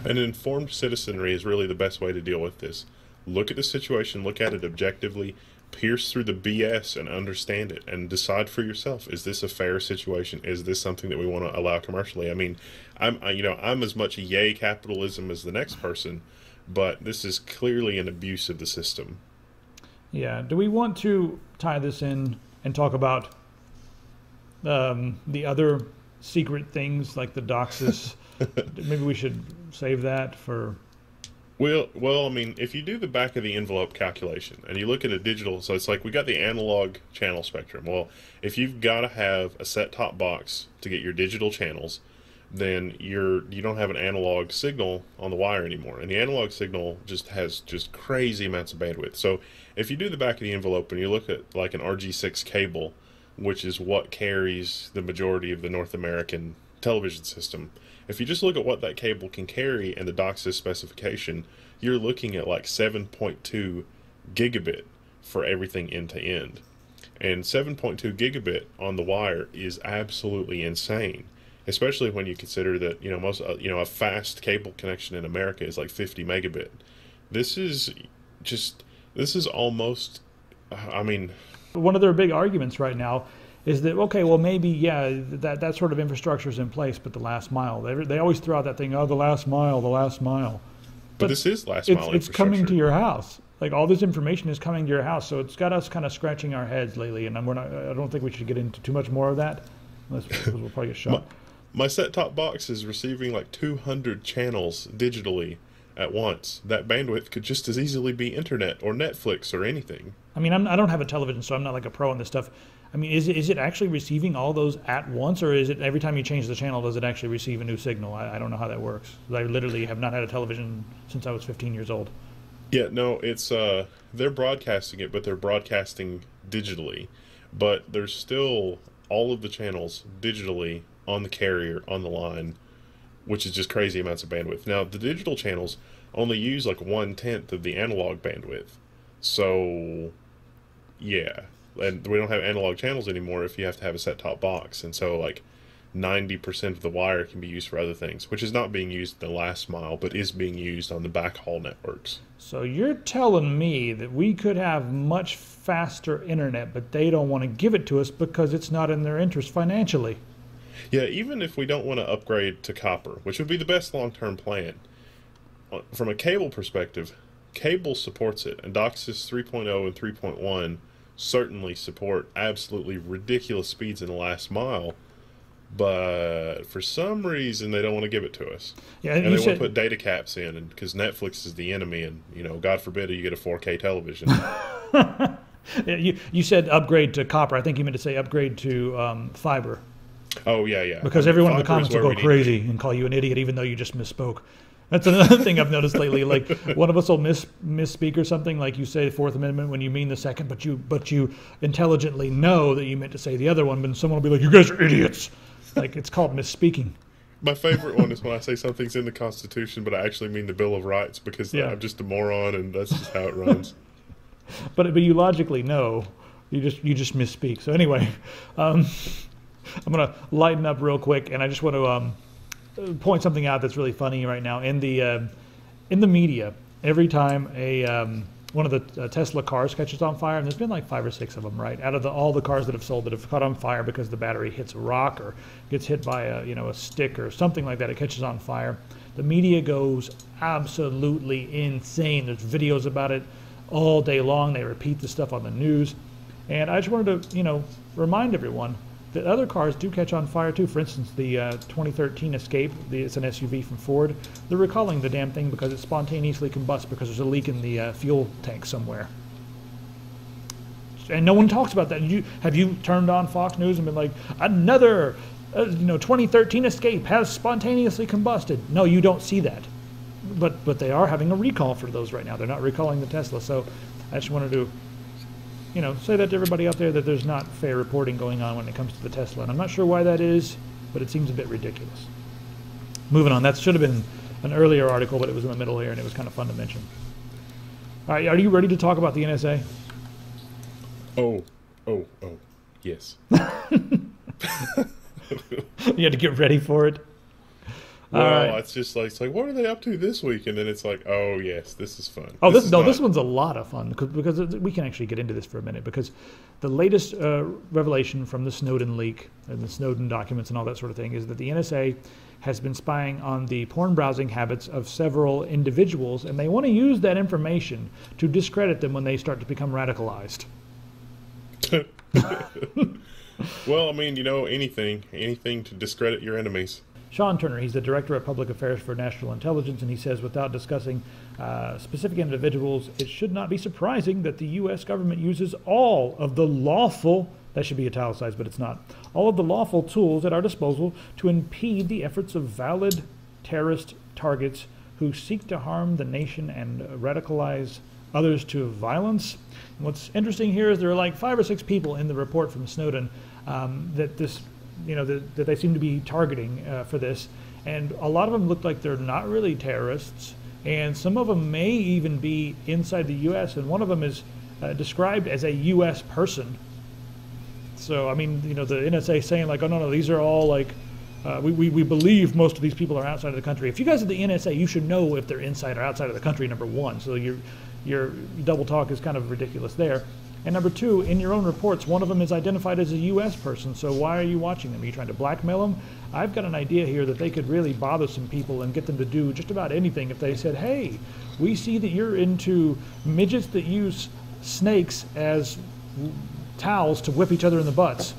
An informed citizenry is really the best way to deal with this. Look at the situation, look at it objectively, pierce through the BS and understand it and decide for yourself is this a fair situation is this something that we want to allow commercially i mean i'm I, you know i'm as much a yay capitalism as the next person but this is clearly an abuse of the system Yeah. Do we want to tie this in and talk about um, the other secret things like the doxis? Maybe we should save that for. Well, well, I mean, if you do the back of the envelope calculation and you look at a digital, so it's like we got the analog channel spectrum. Well, if you've got to have a set-top box to get your digital channels, then you're you don't have an analog signal on the wire anymore, and the analog signal just has just crazy amounts of bandwidth. So if you do the back of the envelope and you look at like an RG6 cable, which is what carries the majority of the North American television system. If you just look at what that cable can carry and the DOCSIS specification, you're looking at like 7.2 gigabit for everything end to end. And 7.2 gigabit on the wire is absolutely insane, especially when you consider that, you know, most uh, you know, a fast cable connection in America is like 50 megabit. This is just this is almost I mean, One of their big arguments right now is that okay, well maybe yeah, that that sort of infrastructure is in place, but the last mile they they always throw out that thing, oh the last mile, the last mile. but, But this is last It's mile it's coming to your house. Like all this information is coming to your house, so it's got us kind of scratching our heads lately, and we're not. I don't think we should get into too much more of that, unless because we'll probably get shot. My set top box is receiving like 200 channels digitally at once. That bandwidth could just as easily be internet or Netflix or anything. I mean, I'm, I don't have a television, so I'm not like a pro on this stuff. I mean, is it, is it actually receiving all those at once, or is it every time you change the channel, does it actually receive a new signal? I, I don't know how that works. I literally have not had a television since I was 15 years old. Yeah, no, it's uh they're broadcasting it, but they're broadcasting digitally. But there's still all of the channels digitally on the carrier on the line, which is just crazy amounts of bandwidth. Now the digital channels only use like one tenth of the analog bandwidth. So yeah. And we don't have analog channels anymore if you have to have a set top box. And so like 90% of the wire can be used for other things, which is not being used in the last mile, but is being used on the backhaul networks. So you're telling me that we could have much faster internet, but they don't want to give it to us because it's not in their interest financially. Yeah, even if we don't want to upgrade to copper, which would be the best long term plan, uh, from a cable perspective, cable supports it, and DOCSIS 3.0 and 3.1 certainly support absolutely ridiculous speeds in the last mile. But for some reason, they don't want to give it to us, Yeah, and you they want to put data caps in, and because Netflix is the enemy, and you know, God forbid you get a 4K television. you, you said upgrade to copper. I think you meant to say upgrade to um, fiber. oh yeah, yeah. Because I mean, everyone in the comments will go we need to be. crazy and call you an idiot, even though you just misspoke. That's another thing I've noticed lately. Like one of us will miss misspeak or something, like you say the Fourth Amendment when you mean the second, but you but you intelligently know that you meant to say the other one. But someone will be like, "You guys are idiots." Like it's called misspeaking. My favorite one is when I say something's in the Constitution, but I actually mean the Bill of Rights because Yeah. I'm just a moron and that's just how it runs. But but you logically know, you just you just misspeak. So anyway, um, I'm gonna lighten up real quick, and I just want to um, point something out that's really funny right now in the uh, in the media. Every time a um, one of the uh, Tesla cars catches on fire, and there's been like five or six of them, right? Out of the, all the cars that have sold that have caught on fire because the battery hits a rock or gets hit by a you know a stick or something like that, it catches on fire. The media goes absolutely insane. There's videos about it all day long. They repeat the stuff on the news, and I just wanted to you know remind everyone that other cars do catch on fire too. For instance, the uh, 2013 Escape, the, it's an SUV from Ford. They're recalling the damn thing because it spontaneously combusts because there's a leak in the uh, fuel tank somewhere. And no one talks about that. You have you turned on Fox News and been like another, uh, you know, 2013 Escape has spontaneously combusted? No, you don't see that. But but they are having a recall for those right now. They're not recalling the Tesla. So I just wanted to you know, say that to everybody out there that there's not fair reporting going on when it comes to the Tesla. And I'm not sure why that is, but it seems a bit ridiculous. Moving on, that should have been an earlier article, but it was in the middle here and it was kind of fun to mention. All right, are you ready to talk about the NSA? Oh, oh, oh, yes. you had to get ready for it. Well, right. it's just like it's like what are they up to this week? And then it's like, oh yes, this is fun. Oh, this, is no, not- this one's a lot of fun because, because we can actually get into this for a minute because the latest uh, revelation from the Snowden leak and the Snowden documents and all that sort of thing is that the NSA has been spying on the porn browsing habits of several individuals, and they want to use that information to discredit them when they start to become radicalized. Well, I mean, you know, anything, anything to discredit your enemies. Shawn Turner, he's the Director of Public Affairs for National Intelligence, and he says without discussing uh, specific individuals, it should not be surprising that the U.S. government uses all of the lawful, that should be italicized, but it's not, all of the lawful tools at our disposal to impede the efforts of valid terrorist targets who seek to harm the nation and radicalize others to violence. And what's interesting here is there are like five or six people in the report from Snowden um, that this, you know, that, that they seem to be targeting uh, for this, and a lot of them look like they're not really terrorists, and some of them may even be inside the U.S. And one of them is uh, described as a U.S. person. So I mean, you know, the NSA saying like, oh no, no, these are all like. Uh, we, we, we believe most of these people are outside of the country. If you guys are the NSA, you should know if they're inside or outside of the country, number one. So your, your double talk is kind of ridiculous there. And number two, in your own reports, one of them is identified as a U.S. person. So why are you watching them? Are you trying to blackmail them? I've got an idea here that they could really bother some people and get them to do just about anything if they said, hey, we see that you're into midgets that use snakes as towels to whip each other in the butts.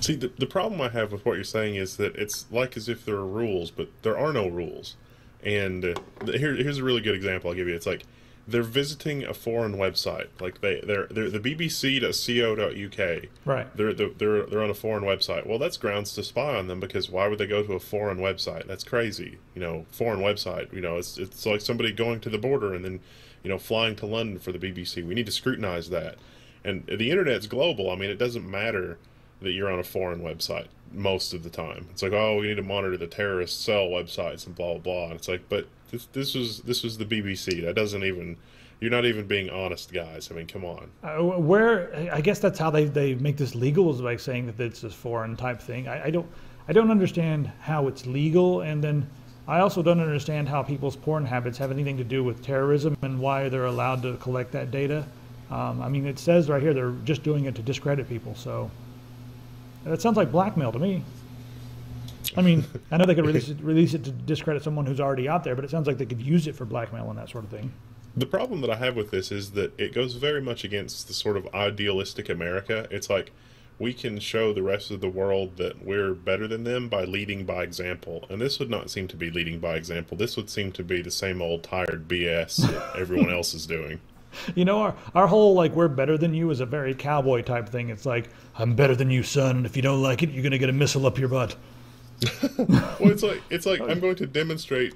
See, the, the problem I have with what you're saying is that it's like as if there are rules, but there are no rules. And uh, here, here's a really good example I'll give you. It's like they're visiting a foreign website, like they they're, they're the BBC.co.uk. Right. They're, they're they're they're on a foreign website. Well, that's grounds to spy on them because why would they go to a foreign website? That's crazy. You know, foreign website. You know, it's it's like somebody going to the border and then, you know, flying to London for the BBC. We need to scrutinize that. And the internet's global. I mean, it doesn't matter that you're on a foreign website most of the time. It's like, oh, we need to monitor the terrorist cell websites and blah blah blah. And it's like, but this this was this was the BBC. That doesn't even. You're not even being honest, guys. I mean, come on. Uh, where I guess that's how they, they make this legal is by saying that it's this foreign type thing. I, I don't I don't understand how it's legal, and then I also don't understand how people's porn habits have anything to do with terrorism and why they're allowed to collect that data. Um, I mean, it says right here they're just doing it to discredit people. So that sounds like blackmail to me. I mean, I know they could release it, release it to discredit someone who's already out there, but it sounds like they could use it for blackmail and that sort of thing. The problem that I have with this is that it goes very much against the sort of idealistic America. It's like we can show the rest of the world that we're better than them by leading by example. And this would not seem to be leading by example. This would seem to be the same old tired BS that everyone else is doing. You know, our, our whole like we're better than you is a very cowboy type thing. It's like I'm better than you, son, and if you don't like it, you're gonna get a missile up your butt. Well, it's like it's like I'm going to demonstrate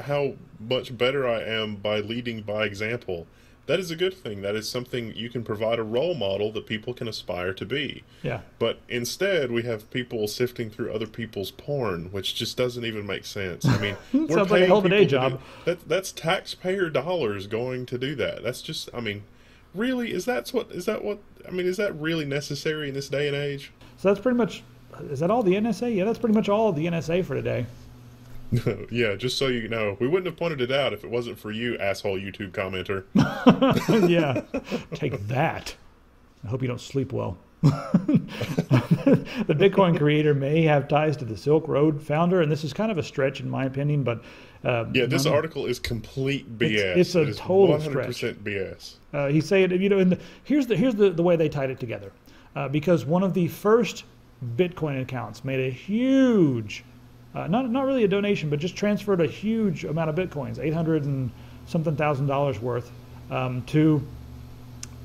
how much better I am by leading by example. That is a good thing. That is something you can provide a role model that people can aspire to be. Yeah, But instead, we have people sifting through other people's porn, which just doesn't even make sense. I mean, we're Sounds like a hell of a day job. do- that, that's taxpayer dollars going to do that. That's just, I mean, really, is that what is that what? I mean, is that really necessary in this day and age? so that's pretty much. Is that all the NSA? Yeah, that's pretty much all of the NSA for today. yeah, just so you know, we wouldn't have pointed it out if it wasn't for you, asshole YouTube commenter. yeah, take that. I hope you don't sleep well. the Bitcoin creator may have ties to the Silk Road founder, and this is kind of a stretch in my opinion, but uh, Yeah, this article is complete BS. it's a It total 100% BS. Uh, he's saying, you know, and here's the here's the, the way they tied it together, uh, because one of the first Bitcoin accounts made a huge, uh, not not really a donation, but just transferred a huge amount of bitcoins, eight hundred and something thousand dollars worth, um, to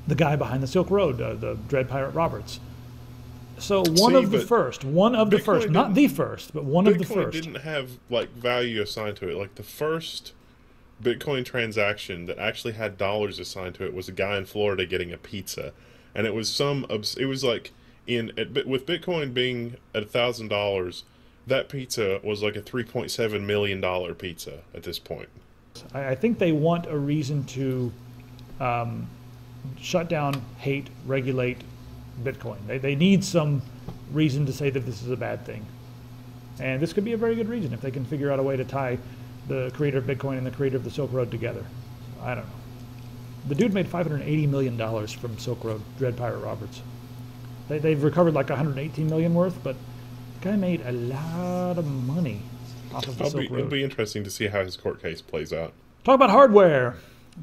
the guy behind the Silk Road, uh, the Dread Pirate Roberts. So one See, of the first, one of the Bitcoin first, not the first, but one of the Bitcoin first. didn't have like value assigned to it. Like the first Bitcoin transaction that actually had dollars assigned to it was a guy in Florida getting a pizza, and it was some. It was like in at, with Bitcoin being at a thousand dollars, that pizza was like a three point seven million dollar pizza at this point. I, think they want a reason to um, shut down, hate, regulate Bitcoin. They, they need some reason to say that this is a bad thing. And this could be a very good reason if they can figure out a way to tie the creator of Bitcoin and the creator of the Silk Road together. I don't know. The dude made $580 million from Silk Road, Dread Pirate Roberts. They, they've recovered like 118 million worth, but guy made a lot of money off of the I'll Silk be, Road. it'll be interesting to see how his court case plays out. Talk about hardware.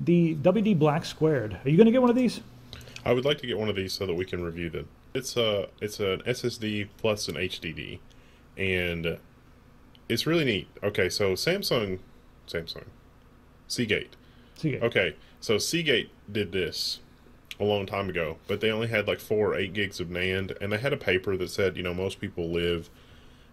The WD Black Squared. Are you going to get one of these? I would like to get one of these so that we can review them. It's a it's an SSD plus an HDD, and it's really neat. Okay, so Samsung, Samsung, Seagate. See, Okay, so Seagate did this a long time ago, but they only had like four or eight gigs of NAND, and they had a paper that said, you know, most people live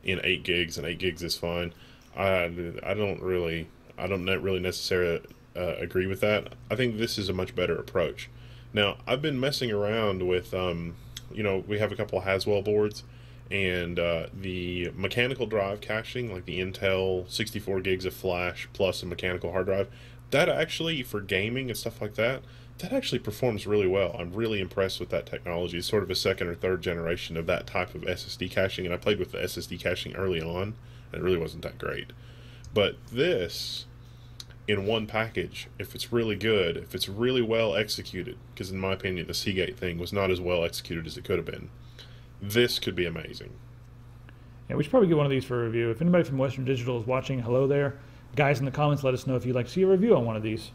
in eight gigs, and eight gigs is fine. I, I don't really, I don't really necessarily uh, agree with that. I think this is a much better approach. Now, I've been messing around with, um, you know, we have a couple of Haswell boards, and uh, the mechanical drive caching, like the Intel 64 gigs of flash plus a mechanical hard drive, that actually for gaming and stuff like that, that actually performs really well. I'm really impressed with that technology. It's sort of a second or third generation of that type of SSD caching, and I played with the SSD caching early on, and it really wasn't that great. But this, in one package, if it's really good, if it's really well executed, because in my opinion, the Seagate thing was not as well executed as it could have been, this could be amazing. yeah, we should probably get one of these for a review. If anybody from Western Digital is watching, hello there. Guys in the comments, let us know if you'd like to see a review on one of these.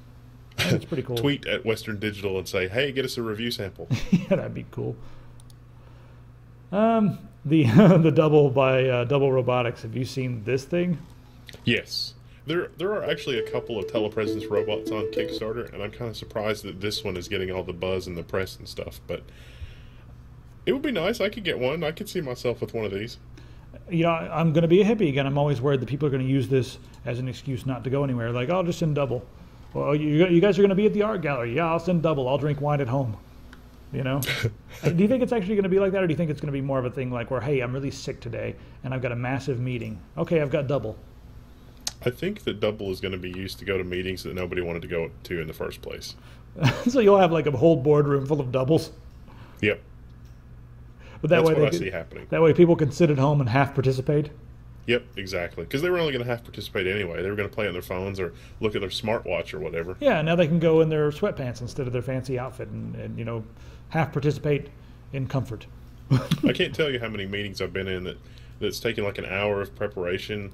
It's pretty cool. Tweet at Western Digital and say, hey, get us a review sample. yeah, that'd be cool. Um, the the double by uh, Double Robotics. Have you seen this thing? Yes. There, there are actually a couple of telepresence robots on Kickstarter, and I'm kind of surprised that this one is getting all the buzz in the press and stuff. But it would be nice. I could get one. I could see myself with one of these. You know, I'm going to be a hippie again. I'm always worried that people are going to use this as an excuse not to go anywhere. Like, I'll just send double. Well, you, you guys are going to be at the art gallery. Yeah, I'll send double. I'll drink wine at home. You know? do you think it's actually going to be like that, or do you think it's going to be more of a thing like where, hey, I'm really sick today and I've got a massive meeting. Okay, I've got double. I think that double is going to be used to go to meetings that nobody wanted to go to in the first place. so you'll have like a whole boardroom full of doubles. Yep, But that that's way what I can- see happening. that way people can sit at home and half participate. Yep, exactly. Because they were only going to have to participate anyway. They were going to play on their phones or look at their smartwatch or whatever. Yeah, now they can go in their sweatpants instead of their fancy outfit and, and you know, half participate in comfort. I can't tell you how many meetings I've been in that that's taken like an hour of preparation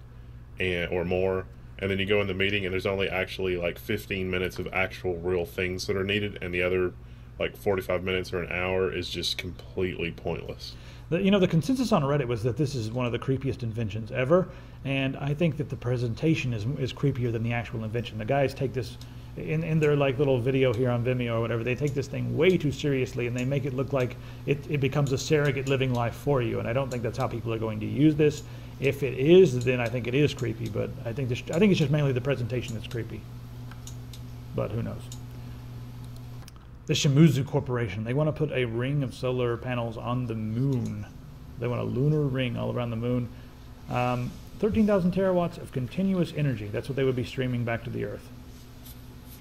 and or more, and then you go in the meeting and there's only actually like 15 minutes of actual real things that are needed, and the other like 45 minutes or an hour is just completely pointless. The, you know, the consensus on Reddit was that this is one of the creepiest inventions ever, and I think that the presentation is is creepier than the actual invention. The guys take this in in their like little video here on Vimeo or whatever. They take this thing way too seriously, and they make it look like it, it becomes a surrogate living life for you. And I don't think that's how people are going to use this. If it is, then I think it is creepy. But I think this, I think it's just mainly the presentation that's creepy. But who knows? The Shimizu Corporation. They want to put a ring of solar panels on the moon. They want a lunar ring all around the moon. Um, 13,000 terawatts of continuous energy. That's what they would be streaming back to the Earth.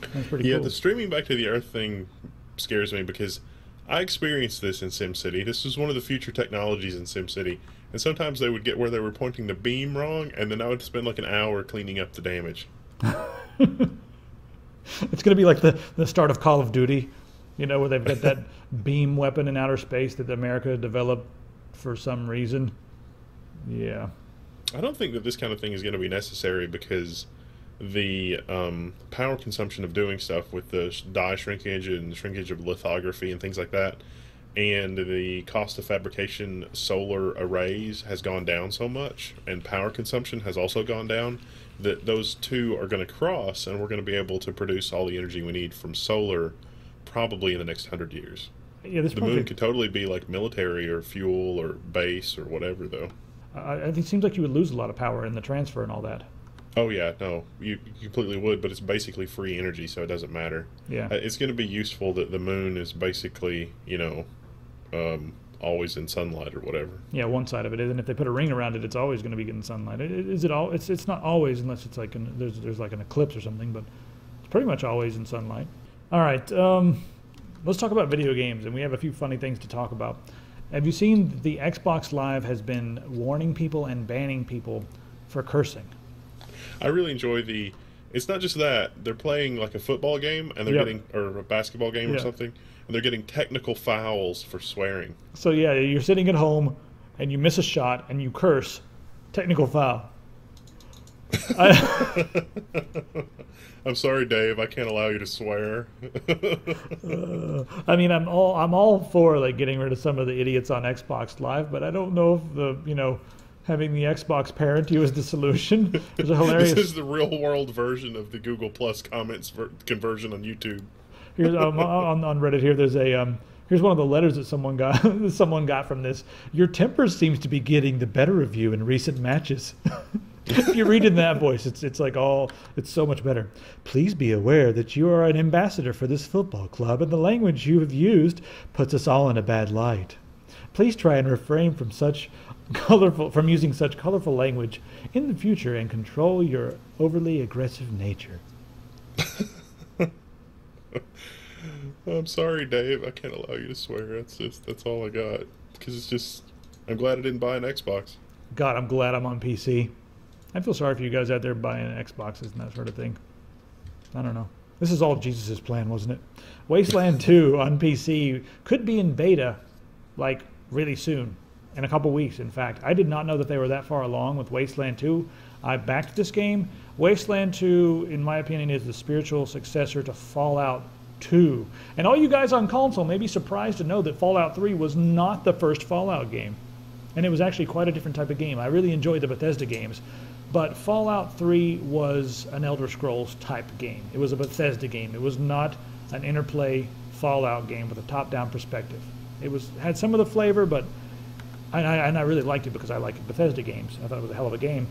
That's pretty cool. Yeah, cool. the streaming back to the Earth thing scares me because I experienced this in SimCity. This was one of the future technologies in SimCity. And sometimes they would get where they were pointing the beam wrong, and then I would spend like an hour cleaning up the damage. It's going to be like the, the start of Call of Duty, you know, where they've got that beam weapon in outer space that America developed for some reason. Yeah. I don't think that this kind of thing is going to be necessary because the um, power consumption of doing stuff with the die shrinkage and shrinkage of lithography and things like that, and the cost of fabrication solar arrays has gone down so much, and power consumption has also gone down, that those two are going to cross, and we're going to be able to produce all the energy we need from solar probably in the next hundred years. Yeah, this The moon could totally be like military or fuel or base or whatever, though. I, it seems like you would lose a lot of power in the transfer and all that. Oh yeah, no, you, you completely would, but it's basically free energy, so it doesn't matter. Yeah. Uh, It's going to be useful that the moon is basically, you know, um, always in sunlight or whatever. Yeah, one side of it is, and if they put a ring around it, it's always going to be getting sunlight. Is it all? It's it's not always, unless it's like an, there's there's like an eclipse or something, but it's pretty much always in sunlight. All right, um, let's talk about video games, and we have a few funny things to talk about. Have you seen the Xbox Live has been warning people and banning people for cursing? I really enjoy the. It's not just that they're playing like a football game and they're Yep. getting or a basketball game or something, and they're getting technical fouls for swearing. So yeah, you're sitting at home and you miss a shot and you curse, technical foul. I, I'm sorry, Dave. I can't allow you to swear. I mean, I'm all I'm all for like getting rid of some of the idiots on Xbox Live, but I don't know if the you know having the Xbox parent you is the solution. There's a this is the real world version of the Google Plus comments ver- conversion on YouTube. Here's um, on, on Reddit here. There's a um, here's one of the letters that someone got someone got from this. Your temper seems to be getting the better of you in recent matches. If you read in that voice, it's it's like all it's so much better. Please be aware that you are an ambassador for this football club, and the language you have used puts us all in a bad light. Please try and refrain from such colorful from using such colorful language in the future and control your overly aggressive nature. I'm sorry, Dave. I can't allow you to swear. That's just that's all I got. Because it's just, I'm glad I didn't buy an Xbox. God, I'm glad I'm on PC. I feel sorry for you guys out there buying Xboxes and that sort of thing. I don't know. This is all Jesus' plan, wasn't it? Wasteland 2 on PC could be in beta like really soon, in a couple weeks, in fact. I did not know that they were that far along with Wasteland 2. I backed this game. Wasteland 2, in my opinion, is the spiritual successor to Fallout 2. And all you guys on console may be surprised to know that Fallout 3 was not the first Fallout game and it was actually quite a different type of game. I really enjoyed the Bethesda games, but Fallout 3 was an Elder Scrolls type game. It was a Bethesda game. It was not an interplay Fallout game with a top-down perspective. It was had some of the flavor, but and I, and I really liked it because I like Bethesda games. I thought it was a hell of a game.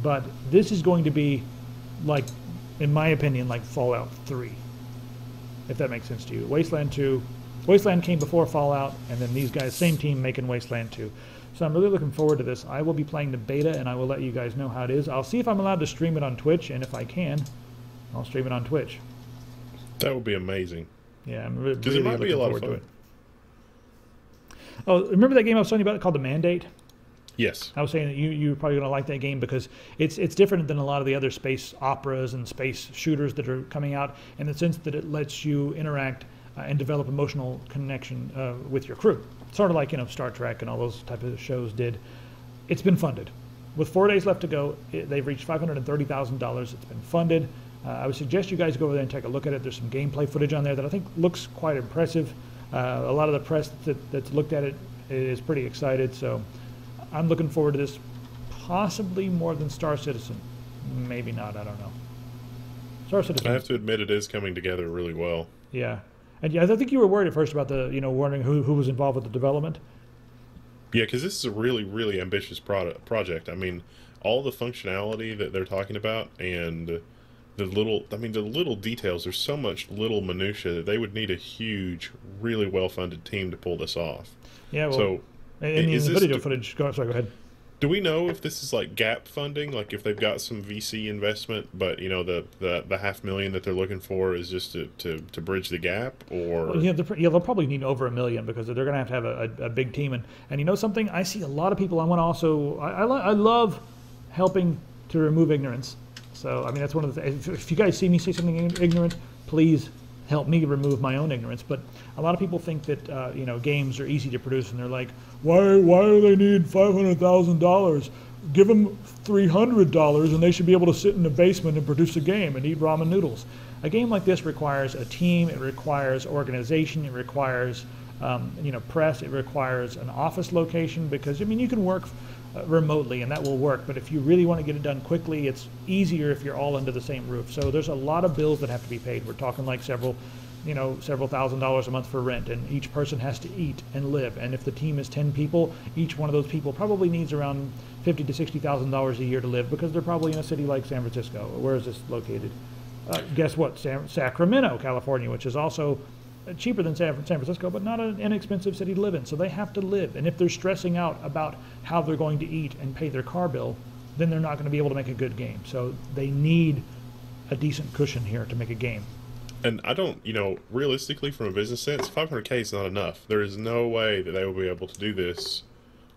But this is going to be like, in my opinion, like Fallout 3, if that makes sense to you. Wasteland 2, Wasteland came before Fallout, and then these guys, same team, making Wasteland 2. So I'm really looking forward to this. I will be playing the beta, and I will let you guys know how it is. I'll see if I'm allowed to stream it on Twitch, and if I can, I'll stream it on Twitch. That would be amazing. Yeah, I'm re- Because it really might looking be a lot forward of to it. Oh, remember that game I was telling you about called The Mandate? Yes. I was saying that you you're probably going to like that game because it's it's different than a lot of the other space operas and space shooters that are coming out in the sense that it lets you interact uh, and develop emotional connection uh, with your crew. Sort of like you know Star Trek and all those type of shows did. It's been funded. With four days left to go, it, they've reached five hundred and thirty thousand dollars. It's been funded. Uh, I would suggest you guys go over there and take a look at it. There's some gameplay footage on there that I think looks quite impressive. Uh, a lot of the press that, that's looked at it is pretty excited. So I'm looking forward to this possibly more than Star Citizen. Maybe not, I don't know. Star Citizen. I have to admit, it is coming together really well. yeah. And yeah, I think you were worried at first about the, you know, wondering who, who was involved with the development. Yeah, because this is a really, really ambitious product project. I mean, all the functionality that they're talking about and the little, I mean, the little details. There's so much little minutia that they would need a huge, really well-funded team to pull this off. Yeah, well, so, and, and is the video footage, go, sorry, go ahead. Do we know if this is like gap funding, like if they've got some VC investment, but you know the the, the half million that they're looking for is just to, to, to bridge the gap, or Well, yeah, yeah, they'll probably need over a million because they're going to have to have a, a, a big team. And, and you know something? I see a lot of people. I want to also. I, I, li- I love helping to remove ignorance. So I mean, that's one of the. If, if you guys see me say something ignorant, please help me remove my own ignorance. But a lot of people think that uh, you know games are easy to produce, and they're like, why why do they need five hundred thousand dollars? Give them three hundred dollars, and they should be able to sit in the basement and produce a game and eat ramen noodles. A game like this requires a team. It requires organization. It requires um, you know press. It requires an office location because I mean you can work uh, remotely and that will work. But if you really want to get it done quickly, it's easier if you're all under the same roof. So there's a lot of bills that have to be paid. We're talking like several, you know, several thousand dollars a month for rent, and each person has to eat and live. And if the team is 10 people, each one of those people probably needs around 50 to 60 thousand dollars a year to live because they're probably in a city like San Francisco. Where is this located? Uh, guess what? San- Sacramento, California, which is also Uh, cheaper than San, San Francisco, but not an inexpensive city to live in. So they have to live. And if they're stressing out about how they're going to eat and pay their car bill, then they're not going to be able to make a good game. So they need a decent cushion here to make a game. And I don't, you know, realistically, from a business sense, 500k is not enough. There is no way that they will be able to do this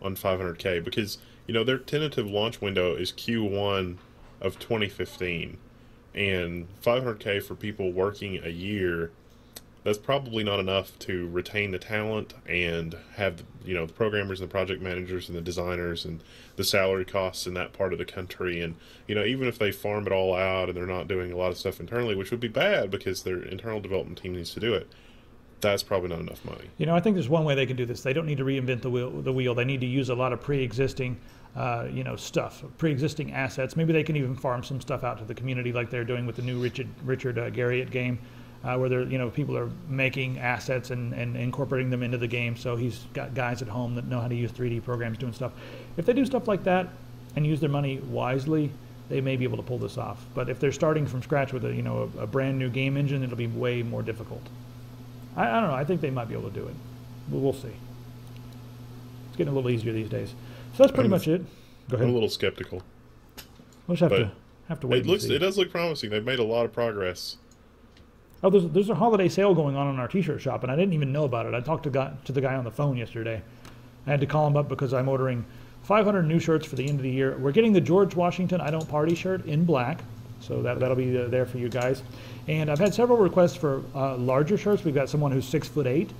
on 500k because you know their tentative launch window is Q1 of 2015, and 500k for people working a year that's probably not enough to retain the talent and have you know the programmers and the project managers and the designers and the salary costs in that part of the country and you know even if they farm it all out and they're not doing a lot of stuff internally which would be bad because their internal development team needs to do it that's probably not enough money You know, I think there's one way they can do this. They don't need to reinvent the wheel. The wheel. They need to use a lot of pre-existing, uh, you know, stuff, pre-existing assets. Maybe they can even farm some stuff out to the community, like they're doing with the new Richard Richard uh, Garriott game, uh, where they're you know people are making assets and, and incorporating them into the game. So he's got guys at home that know how to use 3D programs doing stuff. If they do stuff like that and use their money wisely, they may be able to pull this off. But if they're starting from scratch with a you know a, a brand new game engine, it'll be way more difficult. I, I don't know. I think they might be able to do it. But we'll see. It's getting a little easier these days. So that's pretty I'm- much it. Go ahead. i'm a little skeptical We'll just have to have to wait. it looks it does look promising they've made a lot of progress Oh, there's there's a holiday sale going on in our T-shirt shop, and I didn't even know about it. I talked to guy, to the guy on the phone yesterday. I had to call him up because I'm ordering 500 new shirts for the end of the year. We're getting the George Washington I Don't Party shirt in black, so that that'll be uh, there for you guys. And I've had several requests for uh, larger shirts. We've got someone who's six foot eight.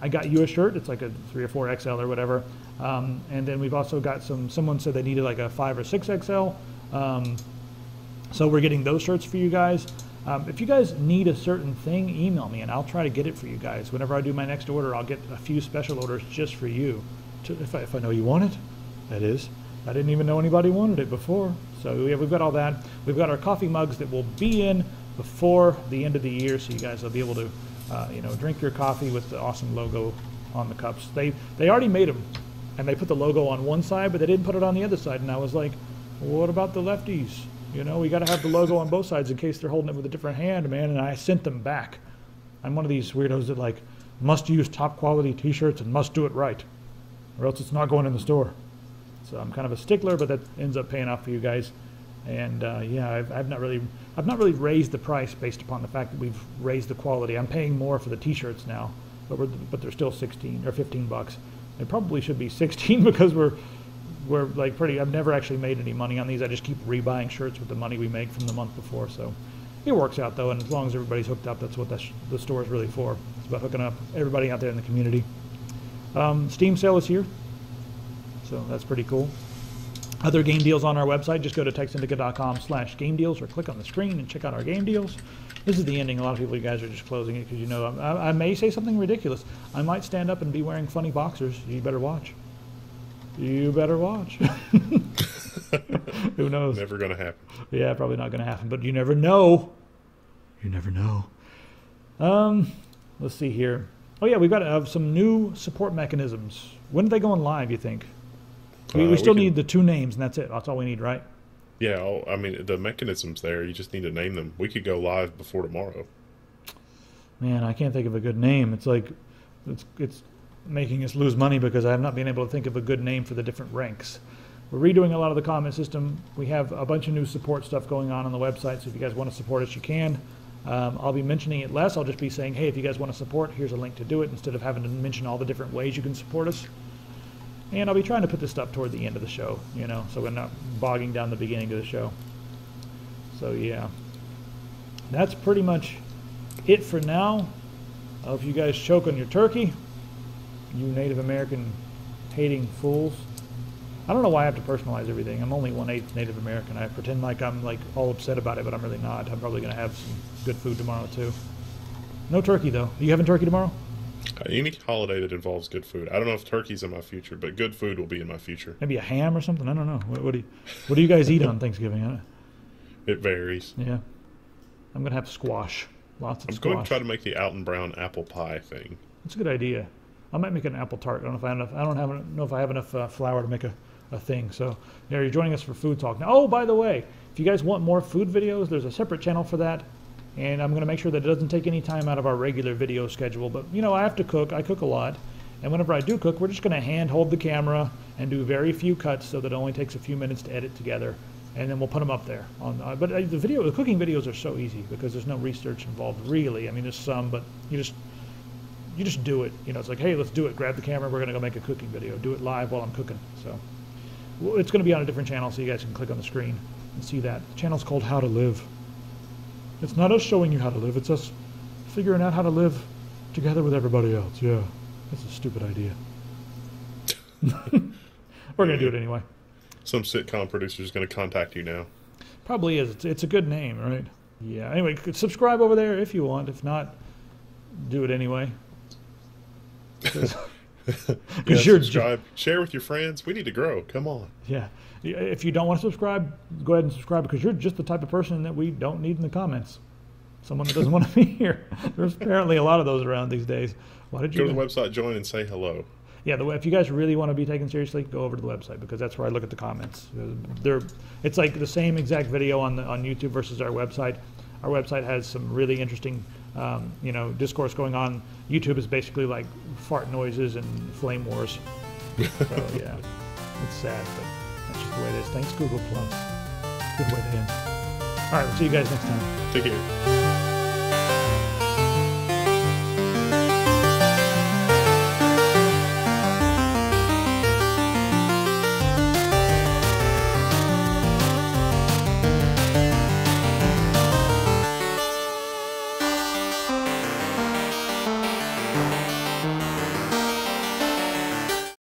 I got you a shirt. It's like a three or four XL or whatever. Um, and then we've also got some. Someone said they needed like a five or six XL. Um, so we're getting those shirts for you guys. Um, if you guys need a certain thing, email me and I'll try to get it for you guys. Whenever I do my next order, I'll get a few special orders just for you. To, if, I, if I know you want it, that is. I didn't even know anybody wanted it before. So we've got all that. We've got our coffee mugs that will be in before the end of the year, so you guys will be able to, uh, you know, drink your coffee with the awesome logo on the cups. They they already made them, and they put the logo on one side, but they didn't put it on the other side. And I was like, what about the lefties? You know, we got to have the logo on both sides in case they're holding it with a different hand, man. And I sent them back. I'm one of these weirdos that like must use top quality T-shirts and must do it right, or else it's not going in the store. So I'm kind of a stickler, but that ends up paying off for you guys. And uh, yeah, I've, I've not really, I've not really raised the price based upon the fact that we've raised the quality. I'm paying more for the T-shirts now, but we're, but they're still 16 or 15 bucks. They probably should be 16 because we're, we're like pretty. I've never actually made any money on these. I just keep rebuying shirts with the money we make from the month before. So it works out though, and as long as everybody's hooked up, that's what the, store is really for. It's about hooking up everybody out there in the community. Um, Steam sale is here, so that's pretty cool. Other game deals on our website, just go to teksyndicate.com slash game deals or click on the screen and check out our game deals. This is the ending. A lot of people, you guys are just closing it because you know I, I may say something ridiculous. I might stand up and be wearing funny boxers. You better watch. You better watch. Who knows? never gonna happen Yeah, probably not going to happen, but you never know. You never know. Um, let's see here. Oh yeah, we've got uh, some new support mechanisms. When are they going live? You think? We, Uh, we we still can- need the two names, and that's it. That's all we need, right? Yeah, I'll- I mean the mechanisms there. You just need to name them. We could go live before tomorrow. Man, I can't think of a good name. It's like it's it's making us lose money because I have not been able to think of a good name for the different ranks. We're redoing a lot of the comment system. We have a bunch of new support stuff going on on the website, so if you guys want to support us, you can. Um, I'll be mentioning it less. I'll just be saying, hey, if you guys want to support, here's a link to do it instead of having to mention all the different ways you can support us. And I'll be trying to put this stuff toward the end of the show, you know, so we're not bogging down the beginning of the show. So, yeah. That's pretty much it for now. I hope you guys choke on your turkey, you Native American hating fools. I don't know why I have to personalize everything. I'm only one eighth Native American. I pretend like I'm like all upset about it, but I'm really not. I'm probably gonna have some good food tomorrow too. No turkey though. Are you having turkey tomorrow? Uh, any holiday that involves good food. I don't know if turkey's in my future, but good food will be in my future. Maybe a ham or something. I don't know. What, what do you What do you guys eat on Thanksgiving? It varies. yeah, I'm gonna have squash. Lots of I'm squash. going to try to make the Alton Brown apple pie thing. That's a good idea. I might make an apple tart. I don't know if I have enough. I don't have know if I have enough uh, flour to make a, a thing. So, yeah, you're joining us for food talk now. Oh, by the way, if you guys want more food videos, there's a separate channel for that, and I'm going to make sure that it doesn't take any time out of our regular video schedule. But you know, I have to cook. I cook a lot, and whenever I do cook, we're just going to hand hold the camera and do very few cuts, so that it only takes a few minutes to edit together. and then we'll put them up there. On, uh, but uh, the video, the cooking videos are so easy because there's no research involved really. I mean, there's some, but you just you just do it. You know, it's like, hey, let's do it. Grab the camera. We're gonna go make a cooking video. Do it live while I'm cooking. So well, it's gonna be on a different channel, so you guys can click on the screen and see that. The channel's called How to Live. It's not us showing you how to live. It's us figuring out how to live together with everybody else. Yeah, that's a stupid idea. We're gonna do it anyway. Some sitcom producer is going to contact you now. Probably is. It's, it's a good name, right? Yeah. Anyway, subscribe over there if you want. If not, do it anyway. yeah, you're- subscribe, share with your friends. We need to grow. Come on. Yeah. If you don't want to subscribe, go ahead and subscribe because you're just the type of person that we don't need in the comments. Someone that doesn't want to be here. There's apparently a lot of those around these days. Why did you? Go to the website, join, and say hello. Yeah, the, if you guys really want to be taken seriously, go over to the website because that's where I look at the comments. Uh, They're, it's like the same exact video on the, on YouTube versus our website. Our website has some really interesting, um, you know, discourse going on. YouTube is basically like fart noises and flame wars. So yeah, it's sad, but that's just the way it is. Thanks Google Plus. Good way to end. All right, we'll see you guys next time. Take care.